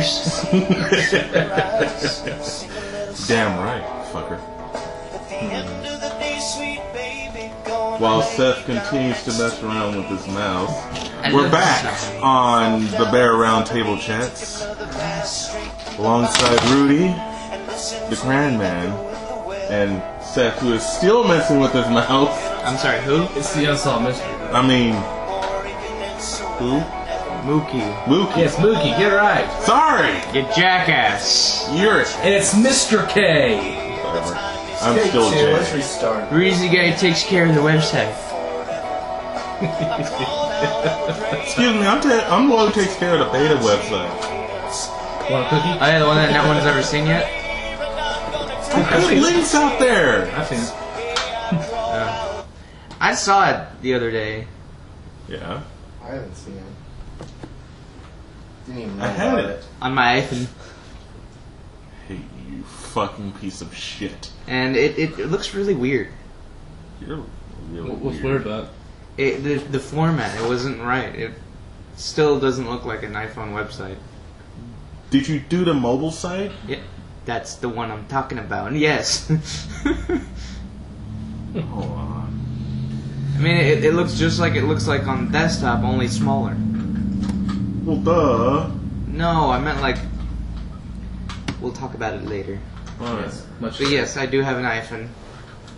fuckers. Damn right, fucker. Hmm. While Seth continues to mess around with his mouse, we're back on the Bear Roundtable Chats alongside Rudy, the Grand Man, and Seth, who is still messing with his mouse. I'm sorry, who? It's the unsolved mystery. I mean, who? Mookie. Mookie. Yes, Mookie, get it right. Sorry, You jackass. you're. And it's Mr. K. Whatever. I'm still Let's Jay. restart. Breezy guy takes care of the website. Excuse me, I'm, ta- I'm the one who takes care of the beta website. Want a cookie? Oh yeah, the one that no one's ever seen yet? There's links out there. I've seen it. Uh, I saw it the other day. Yeah. I haven't seen it. Didn't even know I had about it. it. on my iPhone, Hey, you fucking piece of shit. and it, it, it looks really weird. You're really What- What's weird. weird about It, the, the format, it wasn't right. It still doesn't look like an iPhone website. Did you do the mobile site? Yeah, that's the one I'm talking about. Yes. Hold on. I mean, it, it looks just like it looks like on desktop, only smaller. Well, duh. No, I meant like. We'll talk about it later. Alright. it? Much But yes, I do have an iPhone.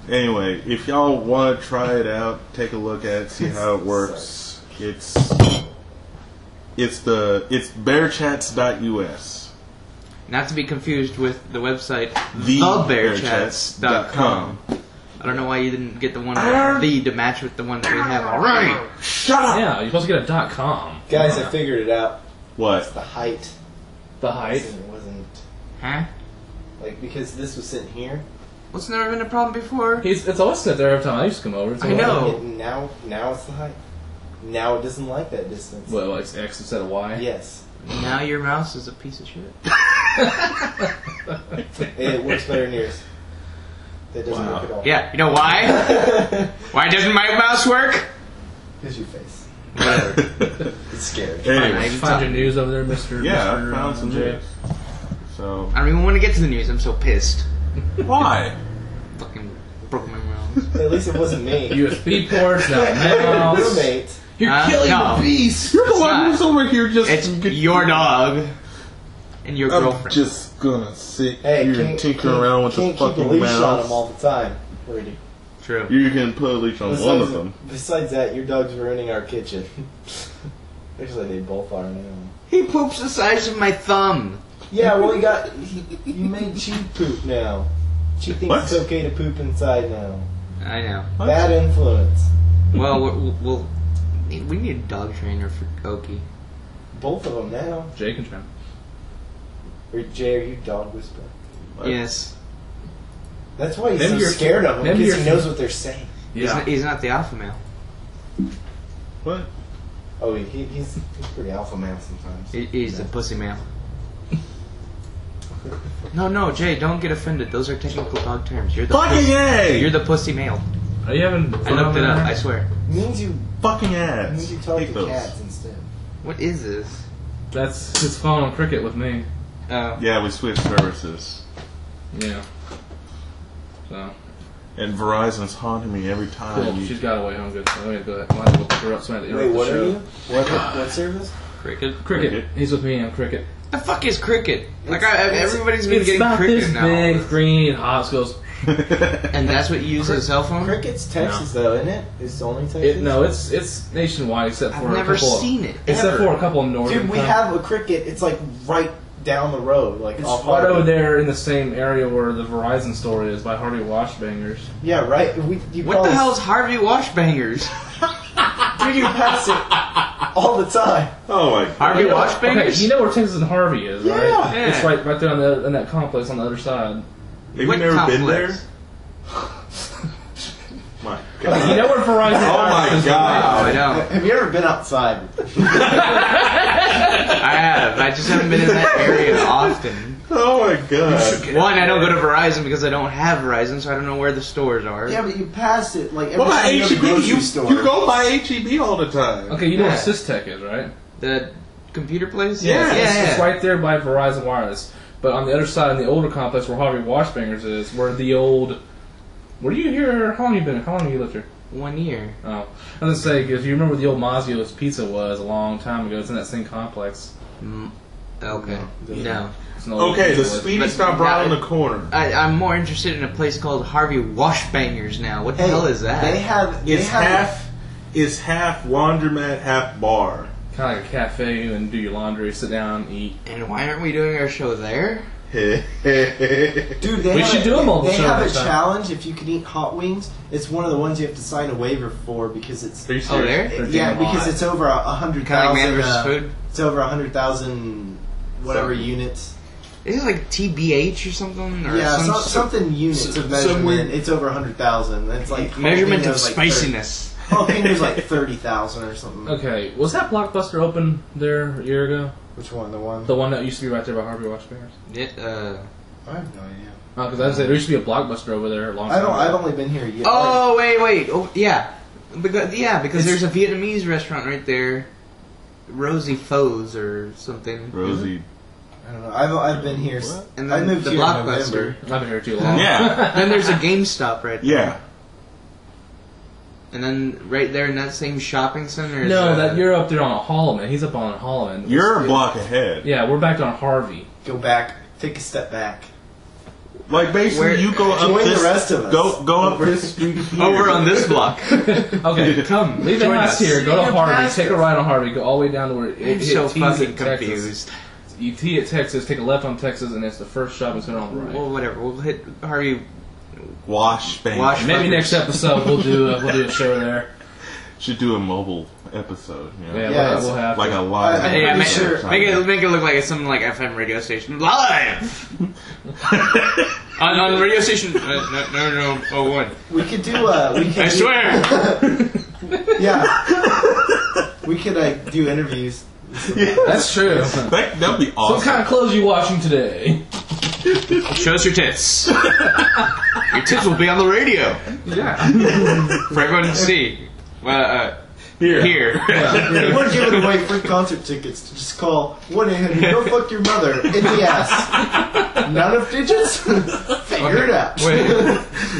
Anyway, if y'all want to try it out, take a look at it, see how it works. It's it's the it's bearchats.us. Not to be confused with the website The thebearchats.com. I don't know why you didn't get the one with the to match with the one that we have already. Shut up. Yeah, you're supposed to get a dot com. Guys, I figured it out. It's What? the height. The height. It wasn't Huh? like because this was sitting here. What's never been a problem before? He's, it's always sit there every time I used to come over. It's I always- know. It- now, now it's the height. Now it doesn't like that distance. Well, like X instead of Y. Yes, Now your mouse is a piece of shit. it works better than yours. That doesn't Wow. work at all. Yeah, you know why? why doesn't my mouse work? Because your face. Whatever. It's scary. Fine, I Anyway, can Find your news over there, Mister. yeah, I Mr. found some J. news. So I don't even want to get to the news. I'm so pissed. why? Fucking broke my mouse. At least it wasn't me. USB ports, now My mouse. roommate. You're Uh, killing no. the beast. You're the It's one not. who's over here just. It's your dog and your I'm girlfriend. just gonna sit Hey, here can't, and tinker can't, around with the can't keep a fucking leash on him mouse. all the time. Rudy. True. You can put a leash on one of them. besides that, your dog's ruining our kitchen. Actually, they both are now. He poops the size of my thumb. Yeah, well, he got. He, you made cheap poop now. She thinks What? it's okay to poop inside now. I know. What? Bad influence. Well, we'll, we'll we need a dog trainer for Koki. Both of them now. Jake and Trent. Or Jay, are you dog whisperer? What? Yes, That's why he's Maybe so you're- scared of them maybe because he you're- knows what they're saying. he's, Yeah. not, he's not the alpha male. What? Oh, he, he- he's he's pretty alpha male sometimes. He, he's the pussy male. No, no, Jay, don't get offended. Those are technical dog terms. You're the Fucking pussy, A! you're the pussy male. Are you having? I looked it up. I swear. means you fucking ass. means ads. you talk Take to those. cats instead. What is this? That's his phone on Cricket with me. Oh, Yeah, we switched services. Yeah. So And Verizon's haunting me every time. cool. you- She's got away home good. So I'm gonna go ahead. Might as well pick her up. So I to Wait, interrupt what the are show. you? What what service? cricket. Cricket. Cricket. He's with me on Cricket. The fuck is cricket? Like It's- I, everybody's been getting about cricket this now, big, green, hot. Goes. and that's what you use as a cell phone. Cricket's Texas though, isn't it? It's only Texas. It, no, it's it's nationwide except for I've never a couple. seen it. Except ever. for a couple of northern. Dude, we com- have a cricket. It's like right down the road, like It's off right Harvey. over there in the same area where the Verizon store is by Harvey Washbangers. Yeah, right. We, you What the us- hell's Harvey Washbangers? Dude, you pass it all the time. oh my God. Harvey Okay, Washbangers? you know where Texas and Harvey is, right? Yeah. Yeah. It's right right there on the in that complex on the other side. Have you What never been there? complex? god. You know where Verizon Oh my is, Oh, god. I don't. Have you ever been outside? I have. I just haven't been in that area often. Oh my god. One, I don't go to Verizon because I don't have Verizon, so I don't know where the stores are. Yeah, but you pass it like every What about time you go to the HEB? grocery You, store. you go by HEB all the time. Okay, you know what Systech is, right? The computer place? Yeah, yeah. It's, yeah. it's right there by Verizon Wireless. But on the other side, in the older complex where Harvey Washbangers is, where the old. Were you here? How long you been? How long have you lived here? One year. Oh, I was gonna say because you remember where the old Mazzio's Pizza was a long time ago. It's in that same complex. Mm, okay. No. No. It's Okay, the pizza place. speedy stop right on the corner. I, I'm more interested in a place called Harvey Washbangers now. What the Hey, hell is that? They have. They It's have half. It's half laundromat, half bar. kind of like a cafe and do your laundry, sit down, eat. and why aren't we doing our show there? Dude, they We have should a, do a mobile They show have a time. challenge if you can eat hot wings. It's one of the ones you have to sign a waiver for because it's Are you Oh, serious? there? yeah because it's over a a hundred Kind of like thousand. man versus uh, food. It's over a hundred thousand whatever Something. units. Is it like TBH or something? Or Yeah, some so, sort- something units So- of measurement. we're- it's over a hundred thousand. It's like measurement of jalapenos, like spiciness. 30 Jalapenos like thirty thousand or something. Okay, was that Blockbuster open there a year ago? Which one? The one? The one that used to be right there by Harvey Washbangers? It, uh, I have no idea. Oh, because I said there used to be a Blockbuster over there a long I don't. I've only been here yet. oh wait, wait. Oh yeah, because yeah, because It's- there's a Vietnamese restaurant right there, Rosie Foes or something. Rosie. I don't know. I've, I've been here. s- And I then moved the here in Blockbuster. November. I've been here too long. Yeah. then there's a GameStop right there. Yeah. And then right there in that same shopping center. No, uh, that you're up there on Holleman. He's up on Holleman. You're a block ahead. Yeah, we're back on Harvey. Go back. Take a step back. Like basically, Where- you go up Join the this. rest of us. Go go up this street. Here. over on this block. Okay, come. Leave the house us. here. Go to Harvey. past Take a ride on Harvey. Go all the way down to where it, I'm it so fucking at Texas. confused. You T at Texas. Take a left on Texas, and it's the first shopping center on the right. Well, whatever. We'll hit Harvey. Wash bang. Wash- Maybe next episode we'll do a, we'll do a show there. Should do a mobile episode. You know? Yeah, Yeah, we'll, it's we'll have Like to. a live. I'm Yeah, pretty make, sure- make it make it look like it's something like FM radio station live on, on the radio station. Uh, no, no, no, oh one. We could do. Uh, we could I do- swear. Yeah. we could like do interviews. That's true. That that'd be So awesome. what kind of clothes you watching today? Show us your tits. your tits will be on the radio Yeah. for everyone to see. Well, uh, Here. here. We're giving away free concert tickets. to Just call one eight hundred. Go fuck your mother in the ass. None of digits. Figure it out. Wait.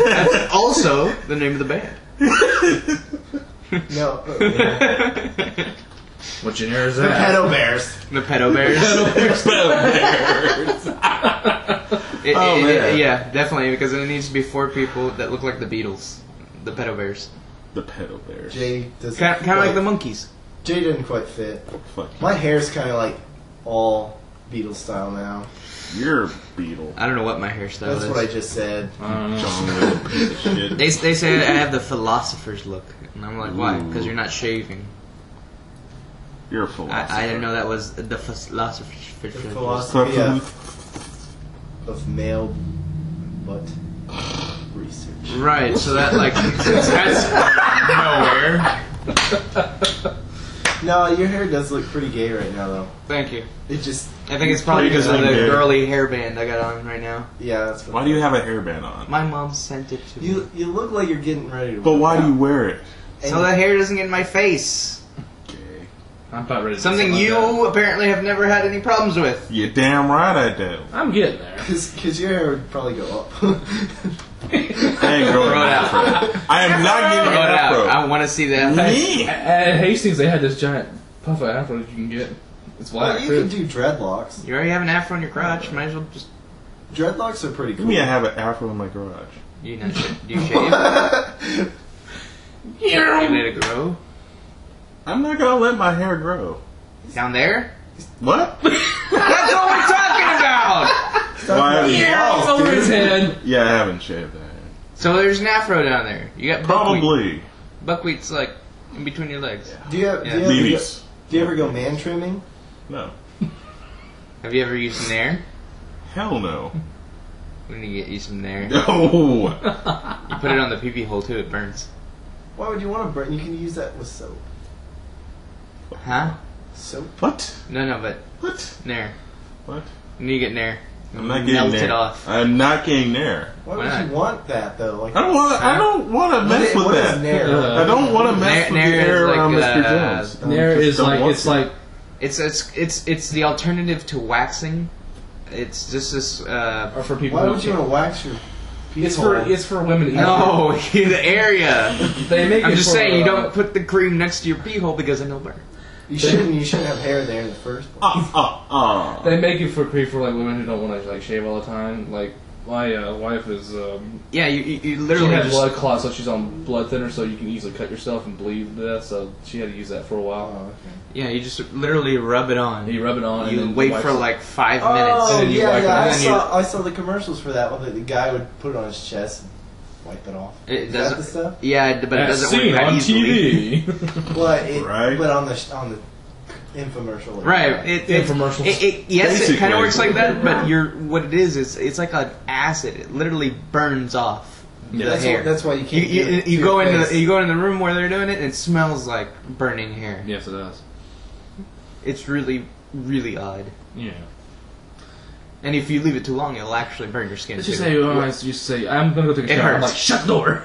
That's also the name of the band. No. uh, What genre is that? the that? pedo bears. The Pedo Bears. It- Oh, it- man. it- yeah, definitely, because it needs to be four people that look like the Beatles. The Pedo Bears. the pedo bear. Jay doesn't. Kind of like the Monkees. Jay doesn't quite fit. Fuck. My hair's kind of like all Beatles style now. You're a beetle. I don't know what my hairstyle is. That's is. what I just said. I don't know. John Lennon piece of shit. They, they say I have the philosopher's look. And I'm like, why? Because you're not shaving. You're a philosopher. I, I didn't know that was the philosopher's The philosophy of, of male butt research. Right, so that, like, that's nowhere. No, your hair does look pretty gay right now, though. Thank you. It just, I think it's probably because of the Pretty girly hairband I got on right now. yeah, that's Why do you have a hairband on? My mom sent it to me. You you look like you're getting ready to. But work why do you wear it? So the hair doesn't get in my face. Okay. I'm about ready to do Something like you that. apparently have never had any problems with. You're damn right I do. I'm getting there. Because your hair would probably go up. I ain't growing Grow it an out. afro. I am not getting Grow an it out. afro. I want to see that. Me? At Hastings, they had this giant puff of afro that you can get. It's well, you too. can do dreadlocks. You already have an afro on your crotch. Might as well just. Dreadlocks are pretty Give cool. me I have an afro in my garage. You know sh- do you shave? you let it grow I'm not gonna let my hair grow. down there. What? That's what we're talking about. Why are you- Yeah, it's over his head. Yeah, I haven't shaved that. So there's an afro down there. You got buckwheat. Probably. Buckwheat's like in between your legs. Do you, have, do, Yeah. you ever go, BBs. do you ever go man trimming? No. Have you ever used Nair? Hell no. We need to get you some Nair. No. You put it on the pee pee hole too. It burns. Why would you want to burn? You can use that with soap. Huh? Soap. What? No, no, but What? Nair. What? When you get Nair, I'm not getting melt there. it off. I'm not getting there. Why Why would not? you want that though? Like I don't want. I don't want to What mess is- with what is that. Nair? Uh, I don't want to Nair- mess with Nair the is air like, around Mr. uh, Jones. I Nair is don't like want it's to. like It's it's it's it's the alternative to waxing. It's just this. Uh, or for people. Why would you want to wax your pee It's for it's for women. no, the area. they make I'm it just for, saying you uh, don't put the cream next to your pee hole because it'll burn. You shouldn't. You shouldn't have hair there in the first place. Ah, ah, ah. They make it for cream for like women who don't want to like shave all the time. Like my uh, wife is um, Yeah, you you, you she literally had just, blood clots, so she's on blood thinner, so you can easily cut yourself and bleed to death. So she had to use that for a while. Oh, okay. yeah you just literally rub it on. You rub it on, and You then wait wipe for it. like five minutes. and then you yeah, wipe it yeah. off, I and saw. I saw the commercials for that one. That the guy would put it on his chest and wipe it off. It Is that doesn't- the stuff? Yeah, but it As doesn't seen work that on easily. TV. But it, Right. But on the sh- on the infomercial. Right. It, it, Infomercials. It, it, yes, it kind Basically. of works like that, but you're what it is is it's like an acid. It literally burns off the That's hair. why, that's why you you, can't. you, do it you to go your into face. the, you go in the room where they're doing it, and it smells like burning hair. yes, it does. It's really really odd. Yeah. And if you leave it too long, it'll actually burn your skin. Let's just say, oh, I used say, I'm gonna go take a It shower. I'm hurts. like, shut the door.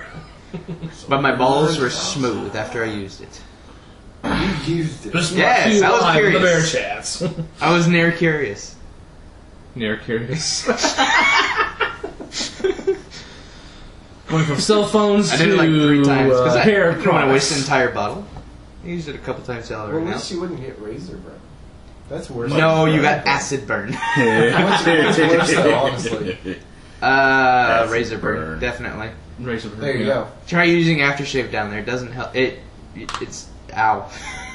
but my balls were smooth after I used it. You used it. Just Yes, I was live in the bear curious. chats. I was near curious. Near curious. Went from cell phones I did to it like three times because uh, I hair didn't want to waste products. an entire bottle. I used it a couple times Well, hour at now. least you wouldn't get razor burn. That's worse. No, you got acid burn. What's worse, though, honestly? Uh, Acid razor burn, burn. definitely. Razor burn, There you yeah. go. Try using aftershave down there. It doesn't help. It, it's ow.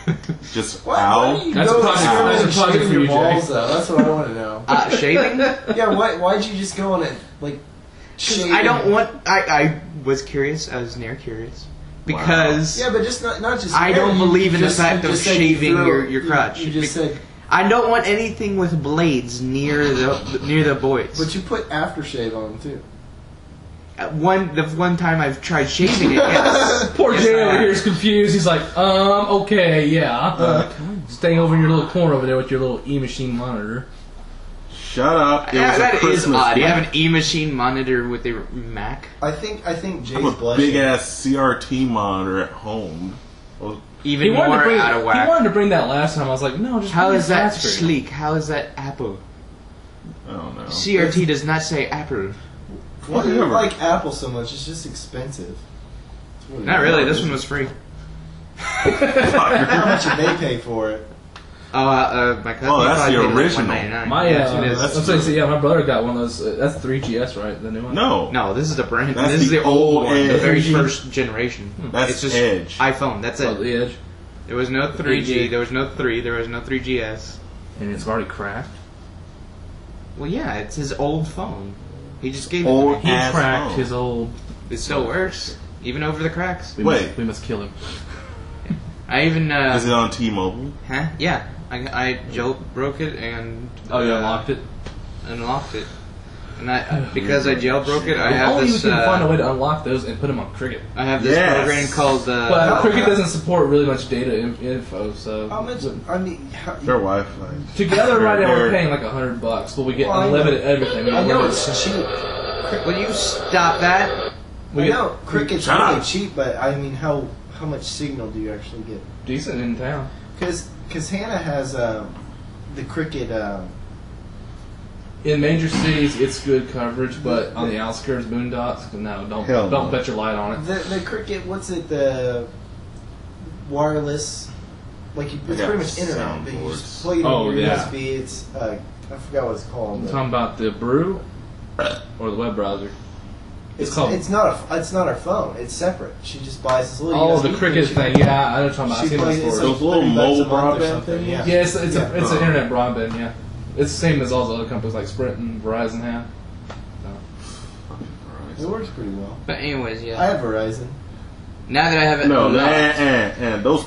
Just Why, why ow. you That's go a project- experiment that's a and project shave for your you, Jay. balls though? That's what I want to know. uh, shaving? yeah, why? Why'd you just go on it like? shave I don't and- want. I, I was curious. I was near curious because Yeah, but just not not just. I hair, don't you believe in the just- fact you of just said shaving throw- your- your you- crotch. You just said, I don't want anything with blades near the near the boys. but you put aftershave on them too. Uh, one the one time I've tried shaving it. Yes. Poor Yes, Jay over here is confused. He's like, um, okay, yeah. Uh, Staying over in your little corner over there with your little e-machine monitor. Shut up. It Yeah, was a that is Christmas odd. You have an e-machine monitor with a Mac. I think I think Jay's I have a blushing. big ass CRT monitor at home. Well, Even He wanted, more to bring, out of whack. he wanted to bring that last time. I was like, no, just How bring is that flat sleek? How is that Apple? I don't know. CRT does not say Apple. Why do you like Apple so much? It's just expensive. That's what it Not really. This one was free. How much did they pay for it? Oh, uh, uh, my cousin Oh, that's probably the paid like original. My, Yes, uh, it is. that's I'm saying, so, yeah, my brother got one of those. Uh, that's 3GS, right? The new one? No. No, this is the brand. That's this is the the old old one, the very first generation. That's it's just Edge. iPhone. That's Oh, it. the Edge. There was no 3G. gig. There was no 3. There was no 3GS. And it's already cracked. Well, yeah, it's his old phone. He just gave it Old to me. He cracked phone. his old. It still works, even over the cracks. We Wait. Must, we must kill him. I even uh, Is it on T-Mobile? huh? Yeah, I, I jailbroke it and Oh, you uh, unlocked it? Unlocked it, and I because I jailbroke it, I If have only this. we can find a Uh, way to unlock those and put them on Cricket. I have this Yes. program called. Uh, But Cricket doesn't support really much data in- info, so. How much? I mean, how, Their Wi-Fi. Together, right now, we're paying like a hundred bucks, but we get Well, I know- unlimited everything. We get I know unlimited- it's cheap. Will you stop that? we I get know cricket's Shut really up. cheap, but I mean, how how much signal do you actually get? decent in town. Because because Hannah has um, the cricket. Um, In major cities, it's good coverage, but on the outskirts, boondocks, no, don't Hell don't no. bet your light on it. the the cricket. What's it? The wireless. Like you, I pretty much internet. But you just plug it in Oh, your yeah. USB. It's uh, I forgot what it's called. I'm talking about the brew or the web browser. It's, called- it's not a it's not our phone. It's separate. She just buys this little. Oh, USB the cricket she- thing. Yeah, I know what you're talking about. I've seen plays this it's before. like Those little 30 bucks a mobile or broadband something. Yeah. Yeah, it's, it's, Yeah. a, it's an internet broadband. Yeah, it's the same as all the other companies like Sprint and Verizon have. It works pretty well. But anyways, yeah. I have Verizon. now that I have it No, unlocked, eh, eh, eh. those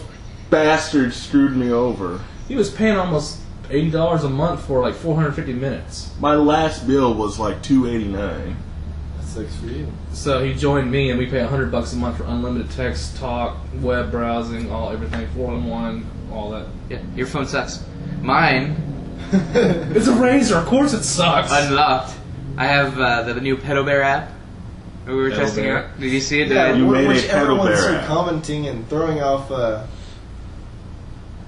bastards screwed me over. He was paying almost eighty dollars a month for like 450 minutes. My last bill was like two eighty nine. That's sucks for you. So he joined me, and we pay hundred bucks a month for unlimited text, talk, web browsing, all everything, four in one, all that. Yeah, your phone sucks. Mine It's a razor. Of course, it sucks. unlocked. I have uh, the, the new Pedo Bear app. We were Pedo testing Bear. out. Did you see it? Yeah, You wh- made a which pedal everyone's bear app. commenting and throwing off uh,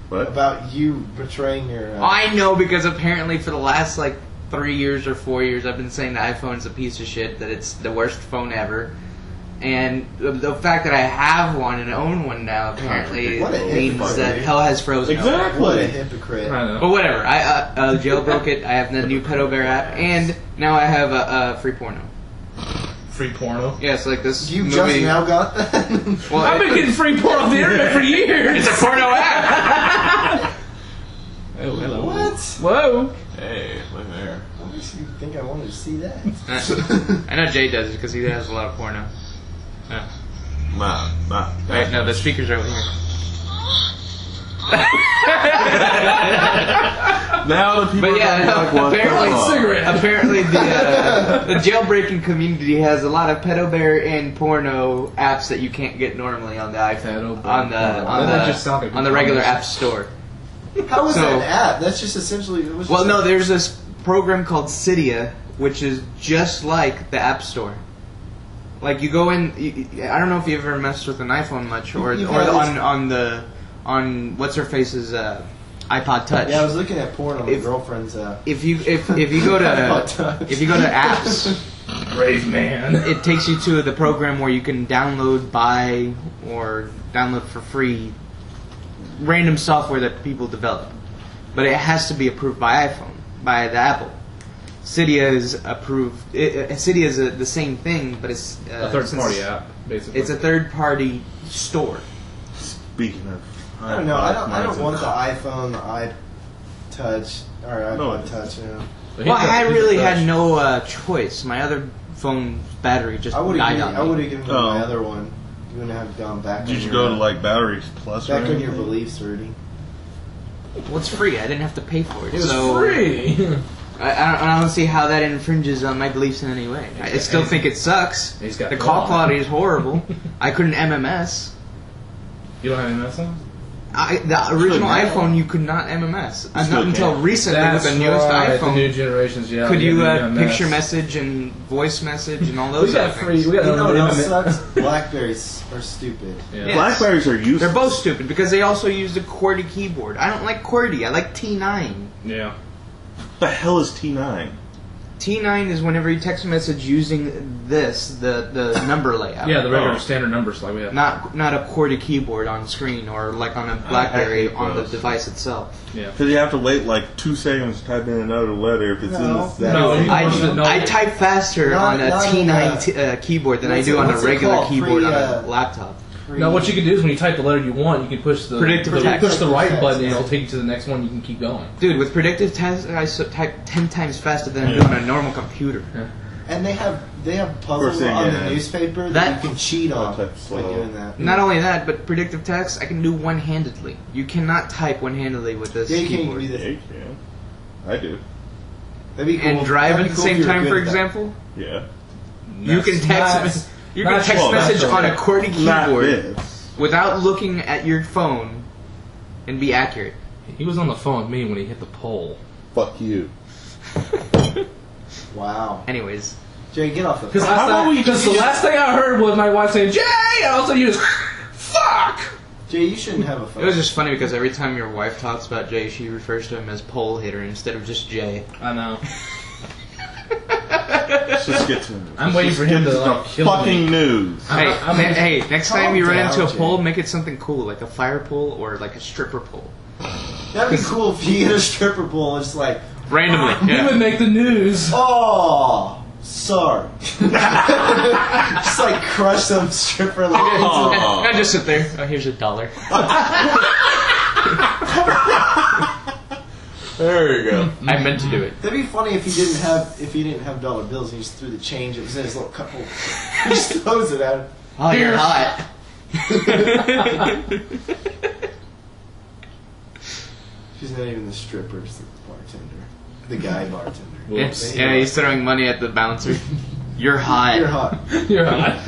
What? about you betraying your. Uh, I know because apparently for the last like three years or four years, I've been saying the iPhone's a piece of shit. That it's the worst phone ever. And the, the fact that I have one and own one now apparently What a means hypocrite. that hell has frozen. over. Exactly. what a hypocrite. I know. But whatever. I uh, uh, jailbroke it. I have the new Pedo Bear app, and now I have a, a free porno. Free porno. Yes, like this You movie. just now got that? Well, I've been getting free porn off the internet for years. it's a porno app. Oh, hello. what? Whoa. Hey, look there. Why makes you think I wanted to see that? I know Jay does it because he has a lot of porno. Yeah. Nah, nah. Wait, no, the speakers are over here. Now the people But yeah, are like, what apparently, fuck? cigarette. apparently the uh, the jailbreaking community has a lot of pedo bear and porno apps that you can't get normally on the iPhone on the on the, just like on the regular app store. How is So- that an app? That's just essentially. It was Well, no, there's this program called Cydia, which is just like the App Store. Like you go in, you, I don't know if you've ever messed with an iPhone much, or You've or on on the on what's her face's uh, iPod Touch. Yeah, I was looking at porn on my girlfriend's. Uh, if you if if you go to if you go to apps, Brave man. it takes you to the program where you can download, buy, or download for free random software that people develop. But it has to be approved by iPhone, by the Apple. Cydia is approved. It, uh, Cydia is a, the same thing, but it's uh, a third party app, basically. It's a third party store. Speaking of, I don't know. I don't. I don't want the iPhone, the iTouch, or iPod No, it Touch. You know. Well, he's a- I he's a really had no uh, choice. My other phone battery just I would have. died given- on I would have given you Oh. my other one. You wouldn't have gone back. Did you your, go to uh, like Batteries Plus? or back on your beliefs, Rudy? Well, it's free. I didn't have to pay for it. It was so free. I, I, don't, I don't see how that infringes on my beliefs in any way. I still think it sucks. He's got the call quality is horrible. I couldn't MMS. you don't have any MS on? I, the original now. iPhone, you could not MMS. Uh, not until can. recently with the newest right, iPhone. The new generations, yeah. could you uh, picture message and voice message and all those We got free. things? We got You know what else sucks? Blackberries are stupid. Yeah. Yeah. Blackberries are useless. They're both stupid because they also use the QWERTY keyboard. I don't like QWERTY. I like T9. Yeah. the hell is T9? T9 is whenever you text a message using this, the, the number layout. Yeah, the regular Oh. standard numbers like we have. Not not a QWERTY keyboard on screen or like on a BlackBerry hate on the those. device itself. Yeah. Because you have to wait like two seconds to type in another letter if it's in the that No, you I, want to know- I type faster Not- on a not T9 in a- t- uh, keyboard than I what's do it- on a what's it regular called? keyboard on a uh, laptop. Now, what you can do is when you type the letter you want, you can push the Predictive push, text. push the right Text, button, and it'll take you to the next one. You can keep going. Dude, with predictive text, I s- type 10 times faster than I do on a normal computer. And they have they have puzzles thing, on yeah. the newspaper that, That- you can cheat on Type by slow. doing that. Not only that, but predictive text I can do one handedly. You cannot type one handedly with this Yeah, you can't keyboard. do Yeah, that. you can. I do. That'd be cool. And drive That'd at be the cool if same you were time, good for at that. example? Yeah. You can text That's- you can that's- text well, message on a okay. QWERTY keyboard without looking at your phone and be accurate. He was on the phone with me when he hit the pole. Fuck you. Wow. Anyways, Jay, get off the Because phone. How about we the just- last thing I heard was my wife saying, "Jay," and all of a sudden you just, "Fuck." Jay, you shouldn't have a phone. it was just funny because every time your wife talks about Jay, she refers to him as pole hitter instead of just Jay. I know. Let's just get to I'm waiting for him to, the like, kill fucking me. news. I'm- hey, I'm- ne- hey, next time you run down, into a Jay. pole, make it something cool, like a fire pole or like a stripper pole. That'd be cool if you get a stripper pole and it's like, Randomly. He would make the news. oh, sorry. just like crush some stripper like Aw. I just sit there. Oh, here's a dollar. There you go. I meant to do it. That'd be funny if he didn't have if he didn't have dollar bills and he just threw the change. It was in his little cup holder. he just throws it at him. Oh, you're Here. hot. She's not even the stripper, it's the bartender. The guy bartender. Whoops. Yeah, he's throwing money at the bouncer. You're hot. You're hot. You're hot.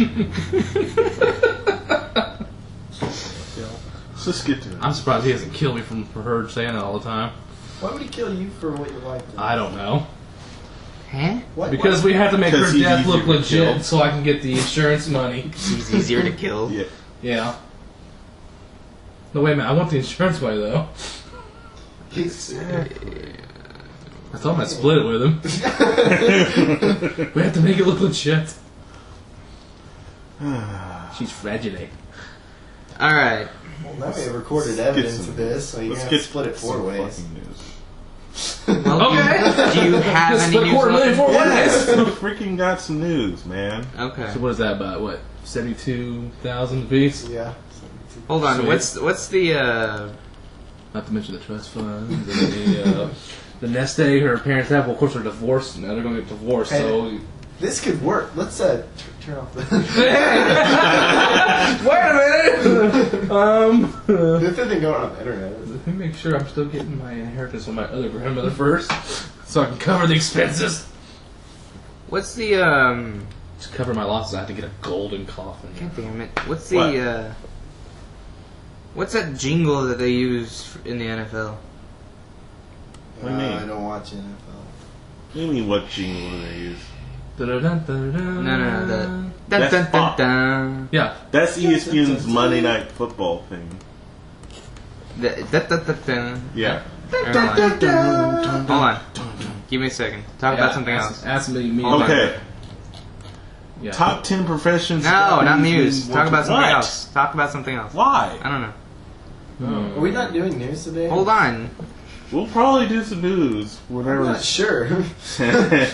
Let's just get to it. I'm surprised he hasn't killed me from for her saying it all the time. Why would he kill you for what you like? I don't know. Huh? What? Because we have to make her 'Cause he's death look easier to kill. legit so I can get the insurance money. He's easier to kill. Yeah. Yeah. No, wait a minute. I want the insurance money, though. He's, uh, I thought I'd split it with him. we have to make it look legit. She's fragile. All right. well, now we have recorded Let's get evidence some- of this, so you Let's have get split it four some ways. fucking news. Well, Okay. Do you have Just any split a news? quarter million on- for one Yes, we freaking got some news, man. Okay. So what is that about? What seventy-two thousand apiece? Yeah. Hold on. Sweet. What's what's the uh? Not to mention the trust fund, the uh, the nest egg her parents have. Well, of course they're divorced now. They're going to get divorced. So This could work. Let's uh, t- turn off the. wait a minute. um, This isn't going on the internet. Is it? let me make sure I'm still getting my inheritance from my other grandmother first, so I can cover the expenses. What's the um? To cover my losses, I have to get a golden coffin. God damn it! What's the What? uh? What's that jingle that they use in the NFL? What do you Uh, mean? I don't watch NFL. What do you mean, what jingle do they use? No, no, no. The dun That's dun dun Fox. dun. Yeah, That's ESPN's Monday Night Football thing. The. Yeah. Never mind. Hold on. Give me a second. Talk Yeah, about something ask, else. Ask me. me Okay. Yeah. Top 10 professions. No, not men news. Talk about something What? else. Talk about something else. Why? I don't know. Hmm. Are we not doing news today? Hold on. We'll probably do some news. I'm Whatever. not sure.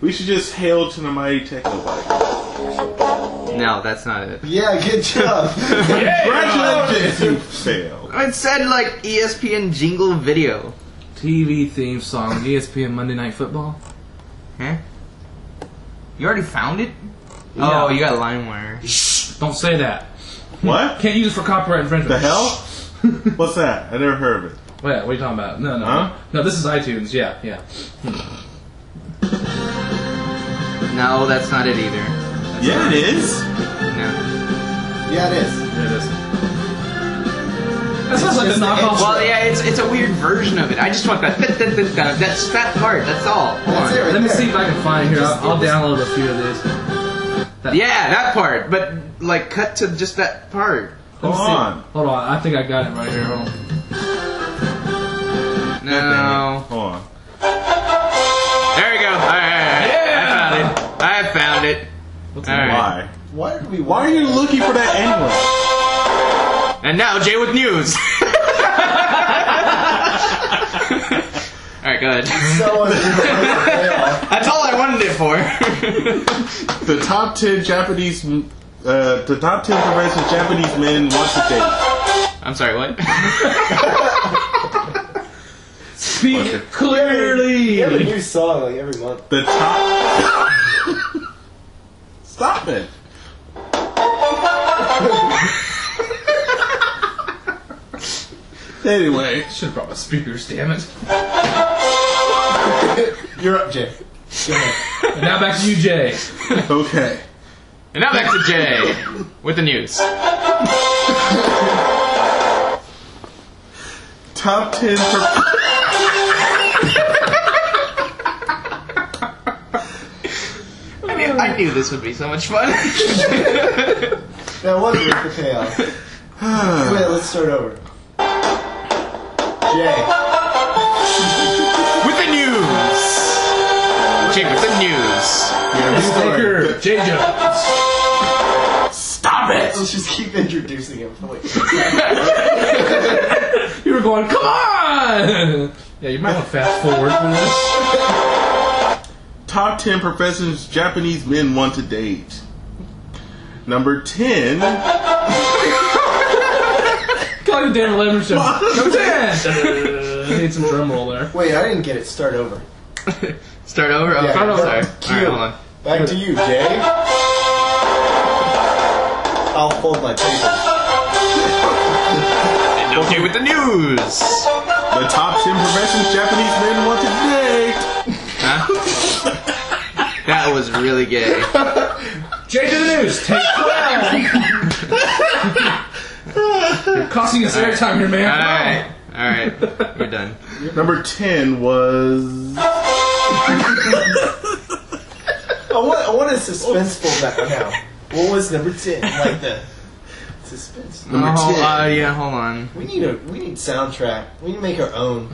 we should just hail to the mighty Technobike. No, that's not it. yeah, good job. Congratulations, you failed. It said like ESPN jingle video. TV theme song, ESPN Monday Night Football. Huh? You already found it? Yeah. Oh, you got LimeWire. Shh! Don't say that. What? Can't use it for copyright infringement. The hell? What's that? I never heard of it. Oh, Wait, what are you talking about? No, no, Huh? no. This is iTunes. Yeah, yeah. Hmm. No, that's not it either. Yeah, it is. No. yeah, it is. There it is. That sounds like a knockoff. Well, yeah, it's it's a weird version of it. I just want that. dun, dun, dun, dun. That's that part. That's all. Hold That's on. it right Let me there. see if I can find it here. Just I'll, I'll give download a few of these. That- Yeah, that part. But like, cut to just that part. Let me Hold see. on. Hold on. I think I got it right here. Hold on. No. Hold on. There we go. All right, all right, all right. Yeah! I found it. I found it. What's All right. Why? Why did we? Why are you looking for that anyway? And now Jay with news. all right, go ahead. So. That's all I wanted it for. The top 10 Japanese. Uh, the top 10 professions Japanese men want to date. I'm sorry. What? Speak Okay. clearly. You have a new song like every month. The top. Stop it. anyway, Should have brought my speakers. Damn it. You're up, Jay. Go ahead. And now back to you, Jay. okay. And now back to Jay with the news. Top 10 pro- I knew, I knew this would be so much fun. That was worth the payoff. Wait, let's start over. Jay. with the news. Jay with the news. Speaker, Jay Jones. Stop it. Let's just keep introducing him. Wait. You were going, come on! Yeah, you might want to fast forward for this. Top 10 professions Japanese men want to date. Number 10. Call you Dan Levin show. Number 10! I need some drum roll there. Wait, I didn't get it. Start over. Start over. Oh, Yeah, start over. Sorry. Cue. All right, hold on. Back to you, Jay. I'll fold my paper. And now Jay with the news. The top 10 professions Japanese men want to date. Huh? That was really gay. Jay to the news. Take twelve. You're costing us airtime here, man. Alright. Alright. You're done. Number 10 was. I want, I want a suspenseful back now. What was number ten? Like the suspense. Number oh, 10. uh, yeah, hold on. We need a we need soundtrack. We need to make our own.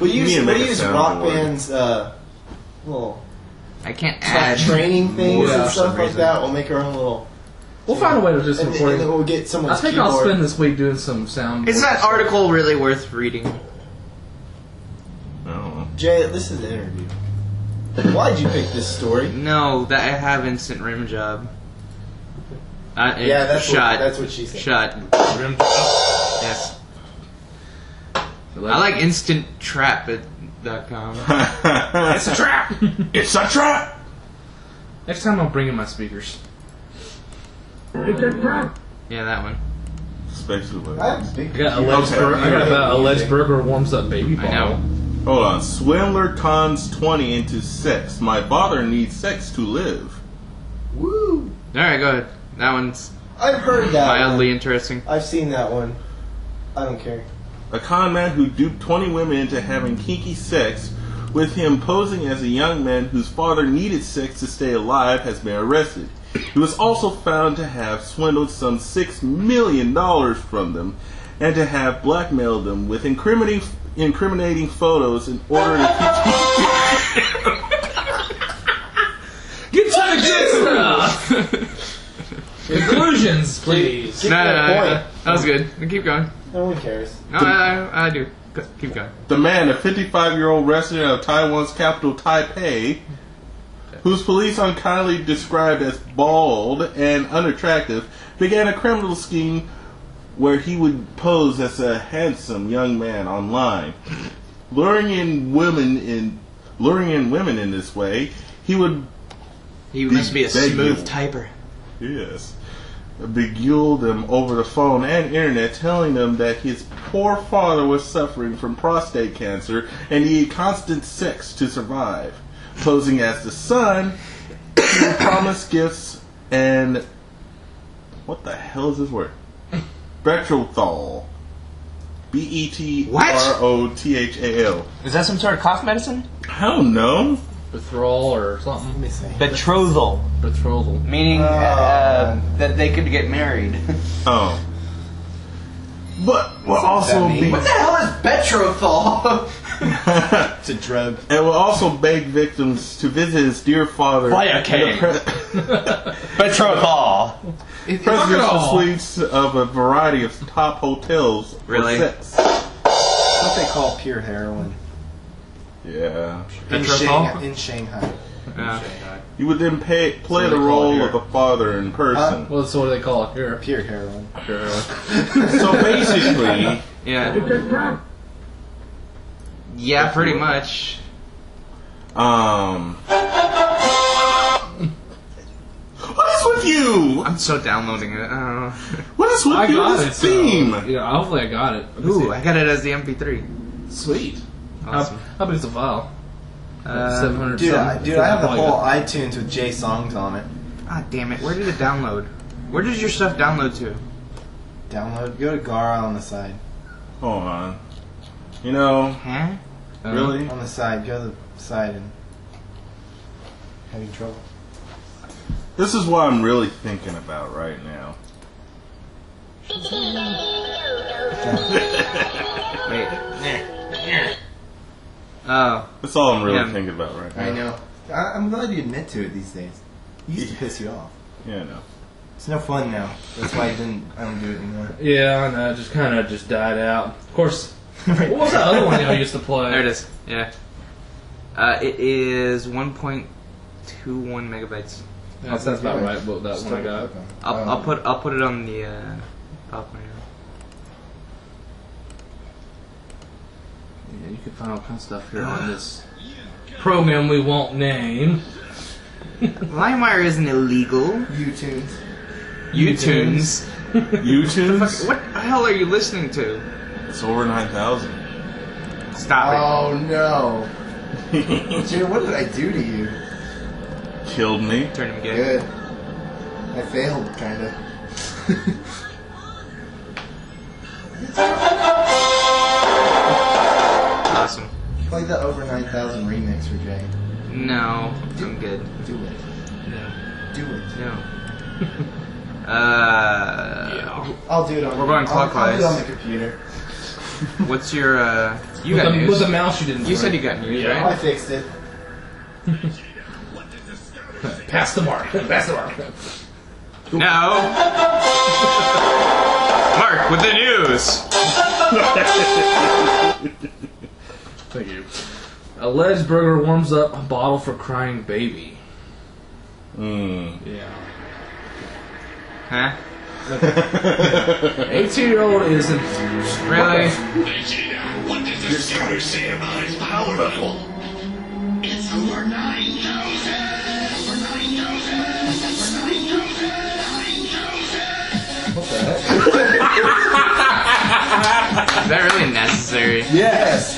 We use need to we make a use soundboard. rock bands uh, little I can't tra- add. training things Yeah, and for stuff like reason. that. We'll make our own little. We'll find a way to do some And, and then recording. we'll get someone's I think keyboard. I'll spend this week doing some sound. Is that article really worth reading? I don't know. Jay, this is an interview. Why'd you pick this story? No, that I have instant rim job. Uh, it- Yeah, that's shot. what, that's what she said. Shot. Rim- job. Yes. I like instant trap instanttrap.com. it's a trap! It's a trap! Next time I'll bring in my speakers. Yeah, that one. Especially basically what i've got alleged, Okay. I got that alleged burger warms up baby I know. Hold on. Swindler cons 20 into sex. My father needs sex to live. Woo! Alright, go ahead. That one's I've heard that. mildly One. interesting. I've seen that one. I don't care. A con man who duped 20 women into having kinky sex with him posing as a young man whose father needed sex to stay alive has been arrested. He was also found to have swindled some $6 million from them and to have blackmailed them with incriminating, incriminating photos in order to keep Get to the good stuff! Conclusions, please. Get No, no, that no, no. That was good. Keep going. No one cares. No, I, I, I do. Keep going. The man, a 55 year old resident of Taiwan's capital, Taipei, whose police unkindly described as bald and unattractive, began a criminal scheme where he would pose as a handsome young man online, luring in women in luring in women in this way. He would He must be a smooth typer. Yes. Beguiled them over the phone and internet, telling them that his poor father was suffering from prostate cancer and he needed constant sex to survive. Posing as the son, he would promise gifts and. What the hell is this word? Betrothal. B E T R O T H A L. Is that some sort of cough medicine? I don't know. Betrothal or something. Let me see. Betrothal, Betrothal. meaning uh, that they could get married. Oh. But will also mean? be. What the hell is betrothal? It's a drug. and will also beg victims to visit his dear father Fire in the king. pre- Betrothal. presidential suites of a variety of top hotels Really? sex. What they call pure heroin Yeah. in, Betrothal? Shanghai, in Shanghai. Yeah. You would then pay, play what the they call it role of a father in person. Well, that's what they call it here. Pure heroin. so basically, Yeah. Yeah, pretty much. um. What is with you? I'm so downloading it. Uh, What is with I you got with it. this so- theme? yeah, hopefully I got it. Let me ooh, I got it as the MP3. sweet. Awesome. How, how big is the file? Uh, Seven hundred. Dude, I, dude, I have the whole iTunes with J songs on it. Ah, damn it. Where did it download? Where does your stuff download to? Download. Go to Gara on the side. Hold on. You know, Huh? Uh-huh. really? On the side. Go to the side and having trouble. This is what I'm really thinking about right now. Wait. Oh. That's all I'm really Yeah. thinking about right now. I know. I, I'm glad you admit to it these days. It used to piss you off. Yeah, I know. It's no fun now. That's why I didn't. I don't do it anymore. Yeah, I know. it Just kind of just died out. Of course. What was that other one y'all used to play? There it is. Yeah. Uh, it is 1.21 megabytes. Yeah, that sounds about right. What that one I got. I'll, I'll put I'll put it on the uh, popcorn. Yeah, you can find all kinds of stuff here on this program we won't name. LimeWire isn't illegal. U-tunes. YouTunes. YouTunes? What the hell are you listening to? It's over 9,000. Stop Oh no, dude! What did I do to you? killed me. Turn him gay. Good. I failed, kinda. Awesome. Play the over 9000 remix for Jay. No, I'm good. Do it. No. Do it. No. uh, I'll do it on We're going I'll- I'll, clockwise. do it on the computer. what's your uh? You with, got the, news. with the mouse you didn't. you said you bring. got news, Yeah. I fixed it. Pass the mark. Pass the mark. No. Mark with the news. Thank you. Alleged burglar warms up a bottle for crying baby. Mm. Yeah. Huh? 18 year old is in. Really? Vegeta, what does the Super Saiyan is powerful? It's over 9,000! Over 9,000! Over 9,000! 9,000! What the heck? Is that really necessary? Yes!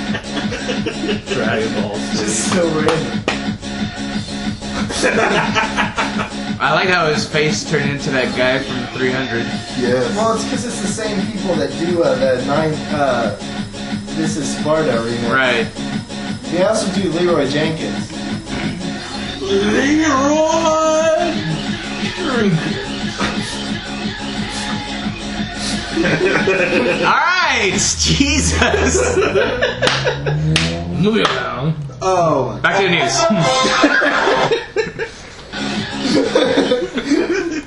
Dragon Balls. Just so random. I like how his face turned into that guy from 300. Yeah. Well, it's because it's the same people that do uh, the nine. Uh, this is Sparta remix. Right. They also do Leeroy Jenkins. Alright! Jesus! Moving down. Oh, Back to the news.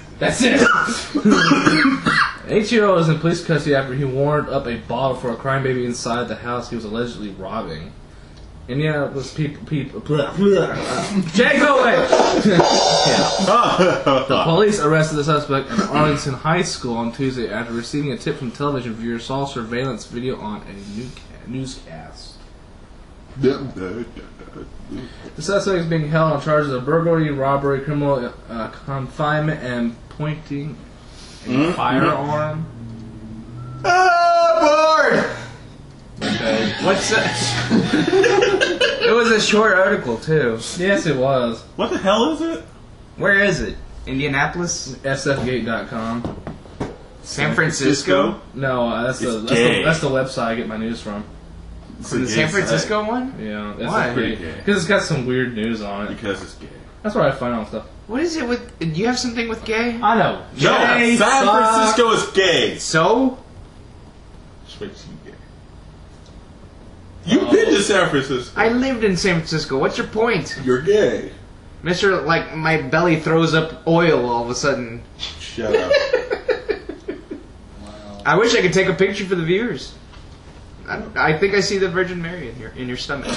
That's it. 18 year old is in police custody after he warmed up a bottle for a crying baby inside the house he was allegedly robbing. Indianapolis people, people, blah, blah, Jay, go away! Ah! The police arrested the suspect in Arlington High School on Tuesday after receiving a tip from television viewers saw surveillance video on a new newscast. The suspect is being held on charges of burglary, robbery, criminal uh, confinement, and pointing a hmm? firearm. Ah, Okay. What's that? it was a short article, too. Yes, it was. What the hell is it? Where is it? Indianapolis? SFGate.com. San Francisco? No, uh, that's the It's that's, the gay. that's the website I get my news from. From the Gay San site. Francisco one? Yeah, that's Why? Pretty. Because it's got some weird news on it. Because it's gay. That's where I find all stuff. What is it with. Do you have something with gay? I know. No, Gay San fuck. Francisco is gay. So? Straight to gay. You've been to San Francisco. I lived in San Francisco. What's your point? You're gay. Mister, like, my belly throws up oil all of a sudden. Shut up. I wish I could take a picture for the viewers. I, I think I see the Virgin Mary in your in your stomach.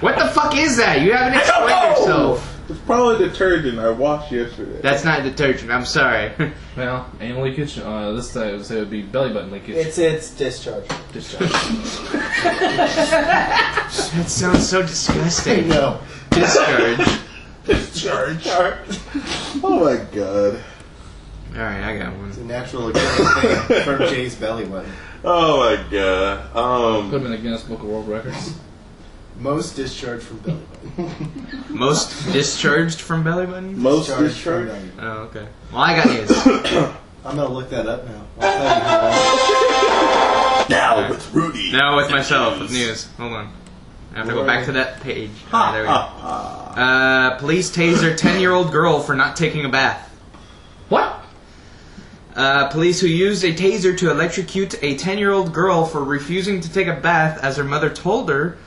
what the fuck is that? You haven't explained yourself. It's probably detergent I washed yesterday. That's not detergent. I'm sorry. Well, anal leakage. Uh, this time it would say it would be belly button leakage. it's it's discharge. Discharge. that sounds so disgusting. No. Discharge. Discharge. oh my god. All right, I got one. It's a natural occurring thing from Jay's belly button. Oh my god. Put Um. them in the Guinness Book of World Records. Most discharge from belly button. Most discharged from belly button. Most Discharge from discharge. belly button. Oh, okay. Well, I got news. I'm gonna look that up now. I'll tell you how long. Now with Rudy. now with myself with news. Hold on. I have to go back to that page. Alright, there we go. Uh, police taser 10 year old girl for not taking a bath. What? Uh, police who used a taser to electrocute a 10 year old girl for refusing to take a bath as her mother told her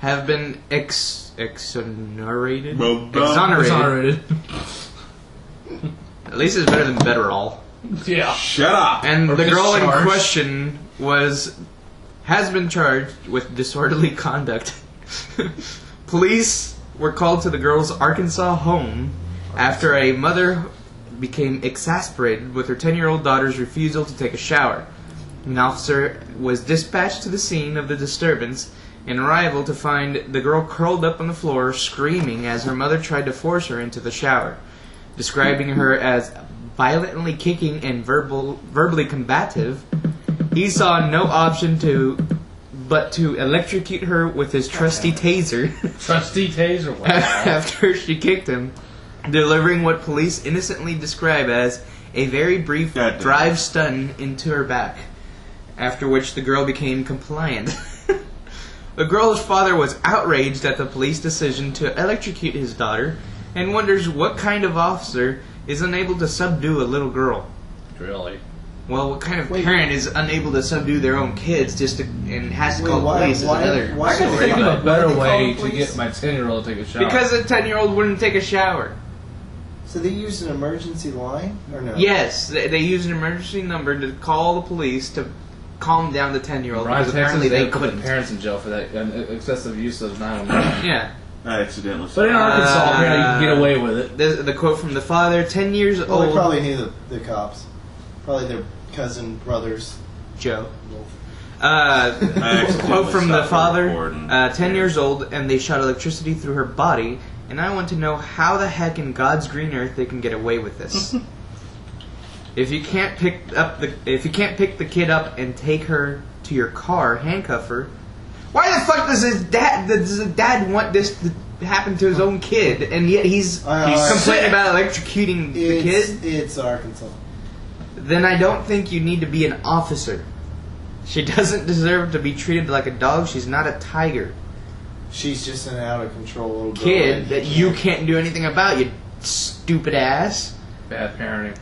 have been ex- exonerated. Well done. exonerated. Exonerated. At least it's better than better all. yeah. Shut up. And Or the girl in discharged. question was has been charged with disorderly conduct. Police were called to the girl's Arkansas home after a mother became exasperated with her 10-year-old daughter's refusal to take a shower. An officer was dispatched to the scene of the disturbance and arrival to find the girl curled up on the floor screaming as her mother tried to force her into the shower, describing her as violently kicking and verbal, verbally combative. he saw no option to but to electrocute her with his trusty taser Trusty taser. Wow. after she kicked him, delivering what police innocently describe as a very brief drive stun into her back. After which the girl became compliant. the girl's father was outraged at the police decision to electrocute his daughter and wonders what kind of officer is unable to subdue a little girl. really? Well, what kind of Wait. parent is unable to subdue their own kids just to, and has to Wait, call why- police? is why- another why- I can story. think of a Why better they call way the to police? get my ten year old to take a shower. Because a ten-year-old wouldn't take a shower. So they used an emergency line or no? Yes, they, they use an emergency number to call the police to calm down the ten-year-old because Texas, apparently they put couldn't. parents in jail for that uh, excessive use of 911. Yeah. I accidentally. but in Arkansas, Uh, apparently you can get away with it. The, the quote from the father: ten years Well, they old, probably knew the, the cops. Probably their cousin, brothers. Joe. Wolf. Uh, quote from the father: recording. uh, ten years old, and they shot electricity through her body. And I want to know how the heck in God's green earth they can get away with this. if you can't pick up the if you can't pick the kid up and take her to your car, handcuff her. Why the fuck does his dad does his dad want this to happen to his own kid, and yet he's Uh, he's uh, complaining about electrocuting the It's, kid? it's Arkansas. Then I don't think you need to be an officer. She doesn't deserve to be treated like a dog. She's not a tiger. She's just an out of control little girl. Kid and that you can't do anything about, you stupid ass. Bad parenting.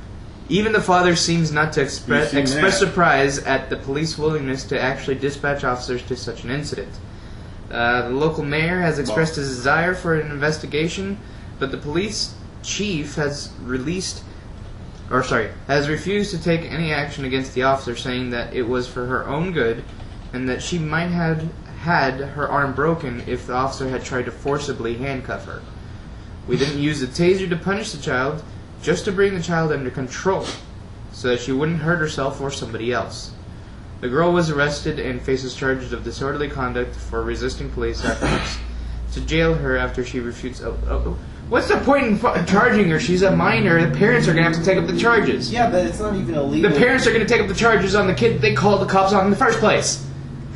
Even the father seems not to express, express that. surprise at the police willingness to actually dispatch officers to such an incident. Uh, the local mayor has expressed his desire for an investigation, but the police chief has released, or sorry, has refused to take any action against the officer, saying that it was for her own good, and that she might have had her arm broken if the officer had tried to forcibly handcuff her. We didn't use the taser to punish the child, just to bring the child under control, so that she wouldn't hurt herself or somebody else. The girl was arrested and faces charges of disorderly conduct for resisting police efforts to jail her after she refutes. Oh, oh, oh. What's the point in charging her? She's a minor. The parents are going to have to take up the charges. Yeah, but it's not even illegal. The parents are going to take up the charges on the kid they called the cops on in the first place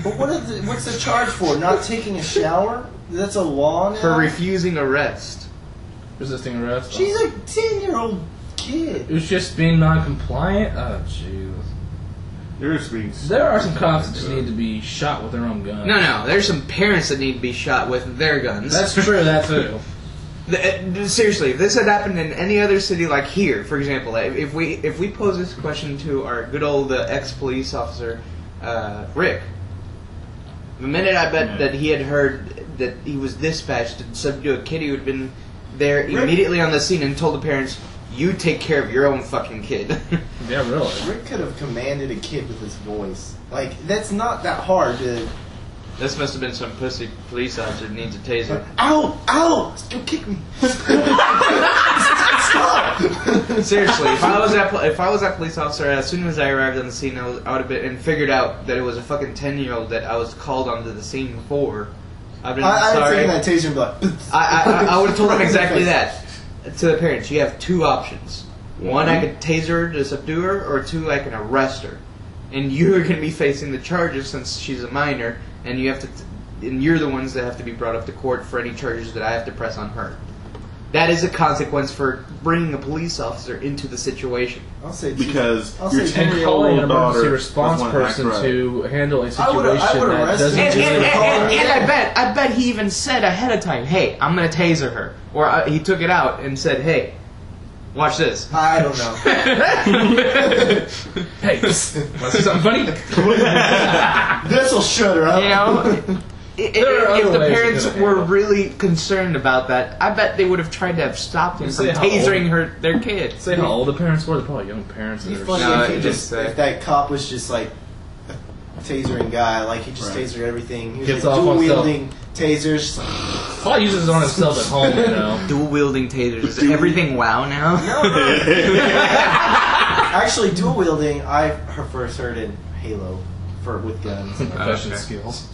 But what the, what's the charge for? Not taking a shower? That's a law now? for refusing arrest. Resisting arrest. She's a 10 year old kid. It was just being non-compliant. Oh, Jesus. Yours being. There are some cops that just need to be shot with their own gun. No, no. There's some parents that need to be shot with their guns. That's true. That too. The- uh, Seriously, if this had happened in any other city, like here, for example, if if we if we pose this question to our good old uh, ex police officer uh, Rick, the minute I bet that he had heard that he was dispatched to subdue a kid, he would have been there immediately on the scene and told the parents, "You take care of your own fucking kid." Yeah, really. Rick could have commanded a kid with his voice. Like, that's not that hard to. this must have been some pussy police officer that needs a taser. Ow! Ow! Don't kick me! Stop! Seriously, if I was that pol- if I was that police officer, as soon as I arrived on the scene, I, was, I would have been and figured out that it was a fucking ten year old that I was called onto the scene for. I've been I, I'd sorry. taken that taser and be like, I, I, I would have told them Right in the exactly that to the parents. You have two options. One, I mm-hmm. could taser her to subdue her, or two, I can arrest her. And you're going to be facing the charges since she's a minor, and you have to, and you're the ones that have to be brought up to court for any charges that I have to press on her. That is a consequence for bringing a police officer into the situation. I'll say Because I'll your say 10 year calling an emergency response person hack right. to handle a I would've- I situation would've that doesn't And, Just and, and, and- and I bet, I bet he even said ahead of time, "Hey, I'm gonna taser her," or uh, he took it out and said, "Hey, watch this." I don't know. Hey, want to see something funny? This'll shut her up. You know, i- i- if the parents were really concerned about that, I bet they would have tried to have stopped him from tasering old- her their kid. Say how old the parents were. They're probably young parents. And It'd be funny No, if, he just, just, if that cop was just like a tasering guy, like he just Right. tasered everything. He was Gets like off dual on self. wielding tasers. probably uses it on himself at home. You know. Dual wielding tasers. Is everything wow now? No, no. Actually, dual wielding, I first heard in Halo for with guns. Profession Okay. skills.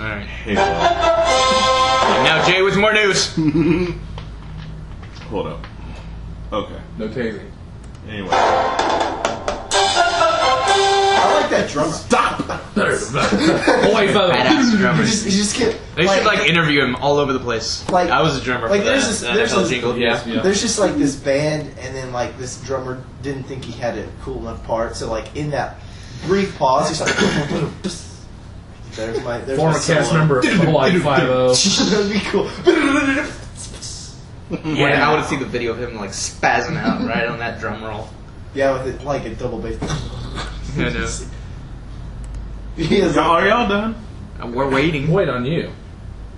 All right. Hey, well, Now Jay with more news. hold up. Okay. No tasing. Anyway. I like that drummer. Stop! Boy, fellow. Badass You drummers. just, you just get. They should like interview him all over the place. Like- I was a drummer like, for there's that, this- that there's NFL this- jingle. Yeah. Yeah. There's just like this band, and then like this drummer didn't think he had a cool enough part, so like in that brief pause, he's like, "There's my there's Former my cast solo." member of Hawaii Five O. That'd be cool. Yeah, I want to see the video of him like spazzing out right on that drum roll. yeah, with it like a double bass. I know. He is Y'all, are y'all done? Uh, We're waiting. Wait on you.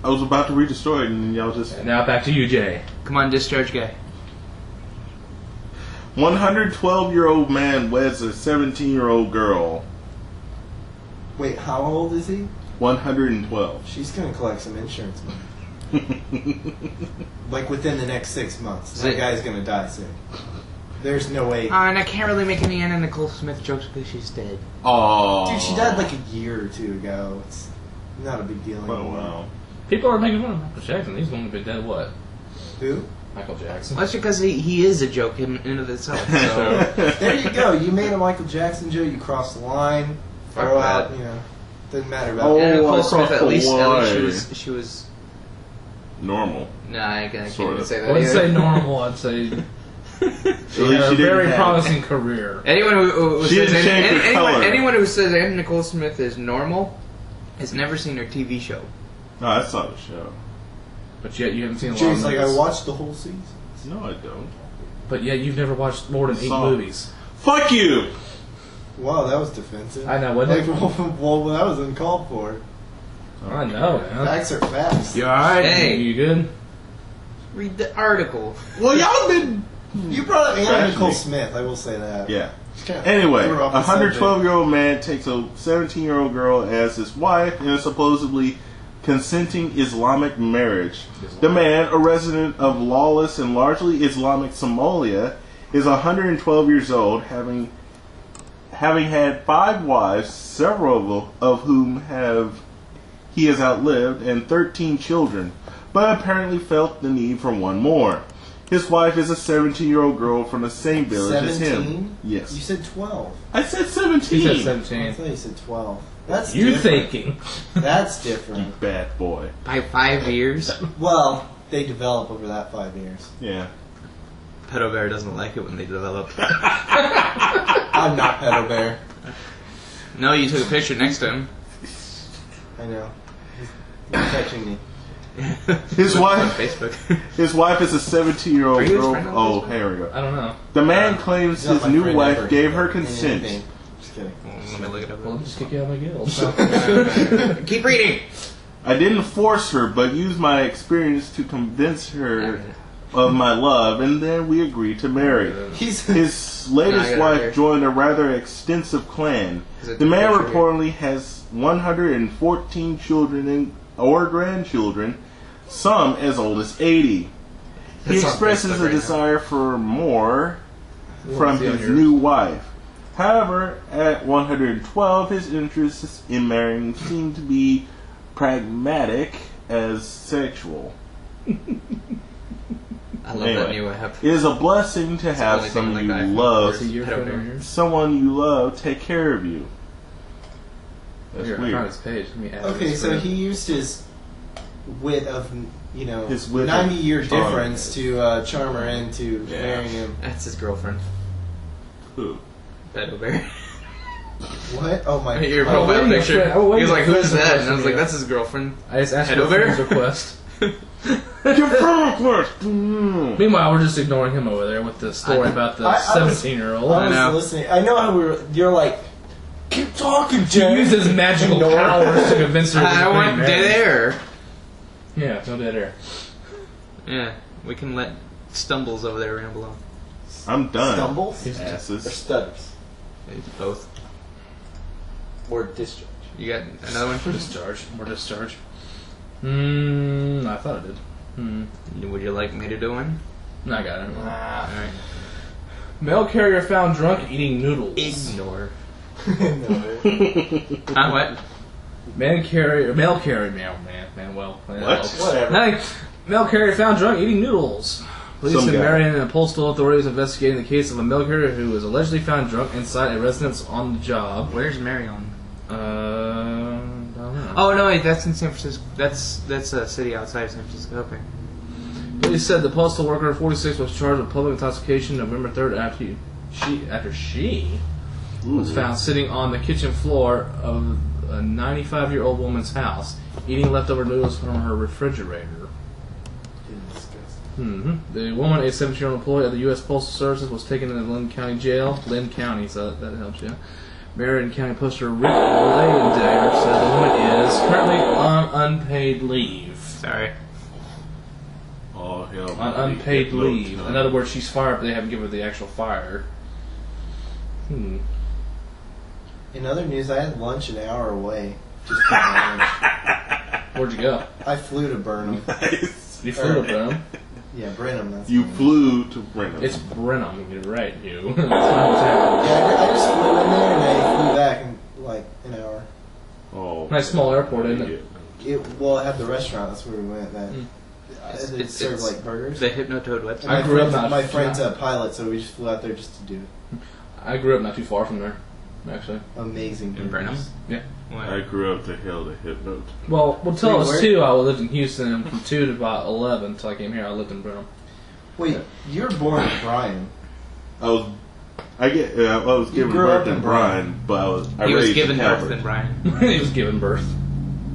I was about to read the story and y'all just. And now back to you, Jay. Come on, discharge guy. 112 year old man weds a 17 year old girl. Wait, how old is he? 112. She's gonna collect some insurance money. Like within the next six months. That guy's gonna die soon. There's no way. Uh, and I can't really make any Anna Nicole Smith jokes because she's dead. Oh. Dude, she died like a year or two ago. It's not a big deal Oh, wow. People are making fun of Michael Jackson. He's only been dead what? Who? Michael Jackson. Well, that's because he, he is a joke in, in of itself. So. There you go. You made a Michael Jackson joke. You crossed the line. Fuck Throw uh, that. out. You know, doesn't matter about. Oh, Anna I Nicole Smith, at least, at least she was she was. Normal. No, I, can't- I can't Sort even of. say I that. wouldn't either. say normal. I'd say she had a didn't very have- promising career. Anyone who, who, who She says didn't any, change her any- anyone, color. anyone who says Anna Nicole Smith is normal has never seen her TV show. No, I saw the show. But yet you haven't seen a lot Jay's of like, I movies. watched the whole season. No, I don't. But yet you've never watched more than eight Saw. movies. Fuck you! Wow, that was defensive. I know, wasn't Like, it? well, that was uncalled for. I know, man. Facts are facts. You alright? Hey. You good? Read the article. Well, y'all been. You brought up Anna Nicole Smith. I will say that. Yeah. Kinda Anyway, a 112 year old man takes a 17 year old girl as his wife in a supposedly consenting Islamic marriage. The man, a resident of lawless and largely Islamic Somalia, is 112 years old, having having had five wives, several of whom have he has outlived, and 13 children, but apparently felt the need for one more. His wife is a 17 year old girl from the same village as him. 17? Yes. You said 12. I said 17. He said 17. I thought you said 12. That's You different. thinking. That's different. Bad boy. By five years, Well, they develop over that five years. Yeah. Pedo Bear doesn't like it when they develop. I'm not Pedo Bear. No, you took a picture next to him. I know. He's, he's catching me. His on wife Facebook. his wife is a 17 year old girl. Oh, Facebook? here we go. I don't know. The man claims his new wife ever. gave her In consent. anything. Just kidding. Let me look it up. Well, I'll just kick you out of my guild. Keep reading. I didn't force her, but used my experience to convince her of my love, and then we agreed to marry. He's His latest wife joined a rather extensive clan. The man reportedly has 114 children and, or grandchildren, some as old as 80. He expresses a desire for more from his new wife. However, at 112, his interests in marrying seem to be pragmatic as sexual. I love Anyway. that new app. It is a blessing to the have only someone like you love, Is he your Pedo friend Bear. on yours? someone you love take care of you. That's Here, I weird. his page. Let me add Okay, so friend. he used his wit of, you know, His 90 year charm. difference to uh, charm her into Yeah. marrying him. That's his girlfriend. Who? Pedo Bear. What? Oh my Your Oh, profile wait a minute, picture. Oh, he was like, "Who's that?" And I was like, "That's his girlfriend." I just asked Head for a over? friend's request. Your friend request. Mm. Meanwhile, we're just ignoring him over there with the story I- about the I- I was- 17 year old. I was know. listening. I know how we were. You're like, keep talking, He Jay. used his magical Ignore. powers to convince her. I to want marry. dead air. Yeah, no dead air. Yeah, we can let Stumbles over there ramble on. I'm done. Stumbles? He's- Or Asses. stutters? It's both. Or discharge? You got another one? For discharge. More discharge. Hmm, I thought I did. Hmm. Would you like me to do one? No, I got it. All right. Mail carrier found drunk eating noodles. Ignore. no. Huh? What? Man carrier, mail carrier, mail man, man. Well, What? Whatever. Hey, mail carrier found drunk eating noodles. Police Some in guy. Marion and postal authorities investigating the case of a mail carrier who was allegedly found drunk inside a residence on the job. Where's Marion? Uh, I don't know. Oh no, wait, that's in San Francisco. That's that's a city outside of San Francisco. Okay. Police said the postal worker, 46, was charged with public intoxication November 3rd after he, she after she was found sitting on the kitchen floor of a 95 year old woman's house eating leftover noodles from her refrigerator. hmm The woman, a 17 year old employee of the U.S. Postal Services, was taken into Linn County Jail. Linn County, so that, that helps you. Marion County Poster Rick Layendale said the woman is currently on unpaid leave. Sorry. Oh hell. On unpaid leave. In other words, she's fired, but they haven't given her the actual fire. Hmm. In other news, I had lunch an hour away. Just for my lunch. Where'd you go? I flew to Burnham. Nice. You flew to Brenham. Yeah, Brenham. That's You the name. flew to Brenham. It's Brenham. You're right, you. Yeah, I, I just flew in there and I flew back in like an hour. oh, Nice small airport, isn't it? It well, it had the restaurant. That's where we went. That Mm. uh, It's- they it's- serve it's- like burgers. The Hypnotoad And website. I my grew up friend's, not- my friend's a pilot, so we just flew out there just to do it. I grew up not too far from there, actually. amazing. In Burnham? burgers. Yeah. I grew up to hell to hypnote. Well, until I Wait, was where? two, I lived in Houston, and from two to about eleven, until I came here, I lived in Brenham. Wait, you were born in Bryan. I was, I get, uh, I was given grew birth up in in Bryan, but I was, I He was raised given in birth Calvert. in Bryan. he was giving birth.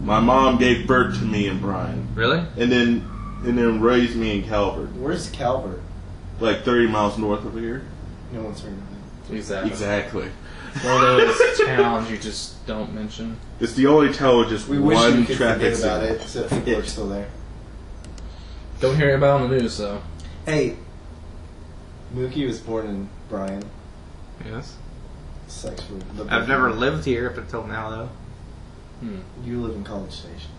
My mom gave birth to me in Bryan, Really? and then, and then raised me in Calvert, Where's Calvert? like 30 miles north of here. No one's heard of it. Exactly. Exactly. One of those towns you just don't mention. It's the only town with just We wish one we could traffic forget about signal. it, except people are still there. Don't hear about it on the news, though. Hey, Mookie was born in Bryan. Yes. Sex for the I've never lived here up until now, though. Hmm. You live in College Station.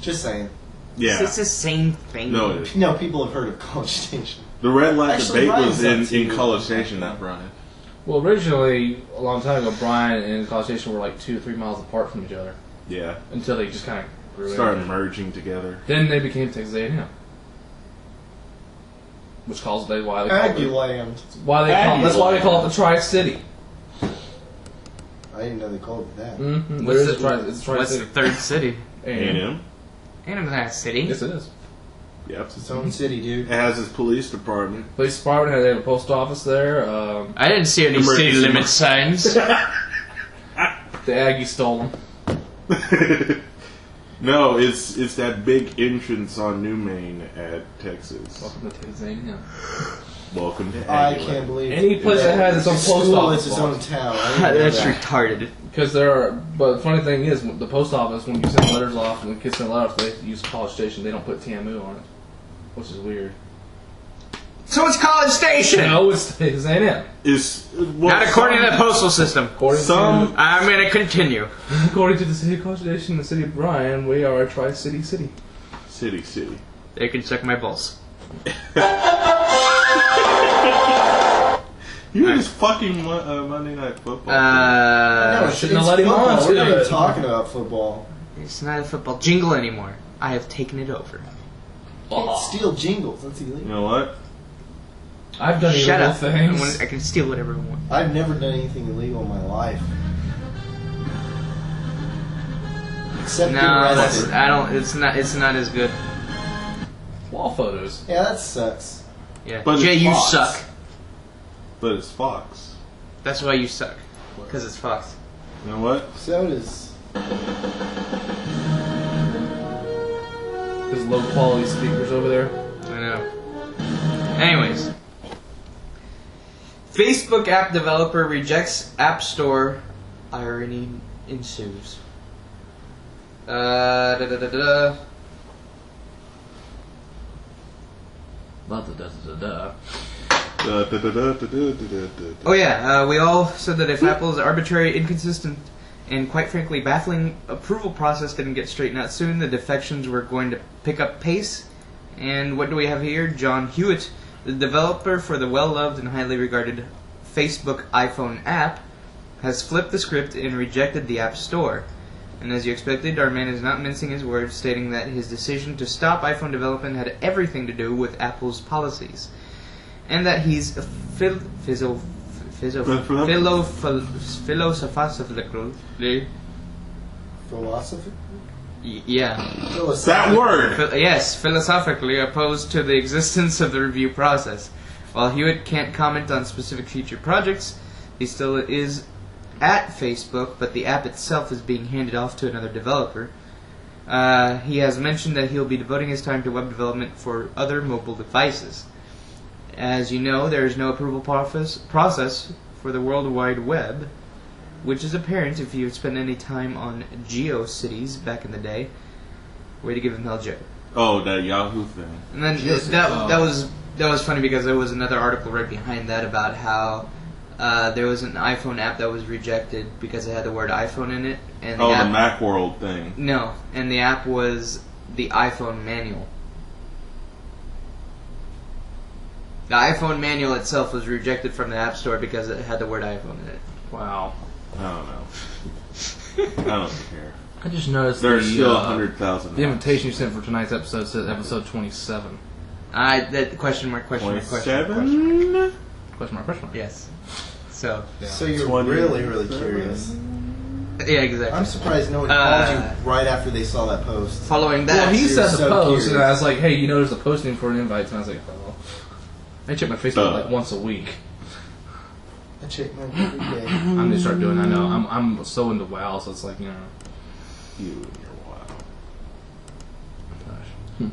Just saying. Yeah. It's the same thing. No, it is. No, people have heard of College Station. The red light Actually, debate Bryan's was in, to- in College Station, not Bryan. Well, originally, a long time ago, Bryan and College Station were like two or three miles apart from each other Yeah. until they just kind of grew in. Started merging together. Then they became Texas A&M, which calls they why they call it, Aggieland. why they call that's why they call it the Tri City. I didn't know they called it that. Mm-hmm. What's, the, Tri. It's Tri what's the third city? A&M. A&M's not a city. Yes, it is. Yep. It's its own city, dude. It has its police department. Police department. They have a post office there. Um, I didn't see any Emergency city limit signs. the Aggie stole them. no, it's it's that big entrance on New Main at Texas. Welcome to Texas A&M. Welcome to I Aggieland. can't believe Any place that has its own post school, office It's its own town. I didn't know That's that. retarded. Because there are, but the funny thing is, the post office when you send letters off, and the kids send letters, they use College Station. They don't put TMU on it, which is weird. So it's College Station. No, it's Texas A&M. It's well, Not according to the postal system. According Some I'm gonna continue. according to the city of College Station, the city of Bryan, we are a tri-city city. city city. They can check my balls. You were just fucking Mo- uh, Monday Night Football. No, Uh, it's, shouldn't it's have let him on, We're not even talking about football. it's not a football jingle anymore. I have taken it over. Can't steal jingles. That's illegal. you know what? I've done Shut illegal up. I, things. want- I can steal whatever I want. I've never done anything illegal in my life. Except No, that's arrested. I don't. It's not. It's not as good. Wall photos. Yeah, that sucks. Yeah. But Jay, it's you Fox. suck. But it's Fox. That's why you suck. Because it's Fox. You know what? So does. Low quality speakers over there. I know. Anyways. Facebook app developer rejects App Store. Irony ensues. Uh, da da da da. da da da da. Oh yeah, uh, we all said that if Apple's arbitrary, inconsistent and quite frankly baffling approval process didn't get straightened out soon, the defections were going to pick up pace. And what do we have here? Joe Hewitt, the developer for the well-loved and highly regarded Facebook iPhone app, has flipped the script and rejected the App Store. And as you expected, our man is not mincing his words, stating that his decision to stop iPhone development had everything to do with Apple's policies, and that he's a phil, philo, philosophically, Philosophy? y- yeah, That word. Yes, philosophically opposed to the existence of the review process. While Hewitt can't comment on specific future projects, he still is at Facebook, but the app itself is being handed off to another developer. Uh, he has mentioned that he'll be devoting his time to web development for other mobile devices. As you know, there is no approval process, process for the World Wide Web, which is apparent if you've spent any time on GeoCities back in the day. Way to give him hell, Joe. Oh, that Yahoo thing. And then Yes, that uh, that was that was funny because there was another article right behind that about how uh, there was an iPhone app that was rejected because it had the word iPhone in it, and the Oh, app, the MacWorld thing. no, and the app was the iPhone manual. The iPhone manual itself was rejected from the App Store because it had the word iPhone in it. Wow. I don't know. I don't care. I just noticed There's the, still a uh, hundred thousand. The invitation you sent for tonight's episode says episode 27. I that question mark question mark question mark, question mark. Twenty-seven. Question mark, question mark. Yes. So So you're 20. really, really curious. yeah, exactly. I'm surprised no one Uh, called you right after they saw that post. Following that, Well, he you're said the so post, and. I was like, hey, you know there's a posting for an invite, and I was like, oh. I check my Facebook Uh. like once a week. I check my every day. I'm gonna start doing. I know. I'm I'm so into WoW, so it's like you know. You and your wow. Gosh.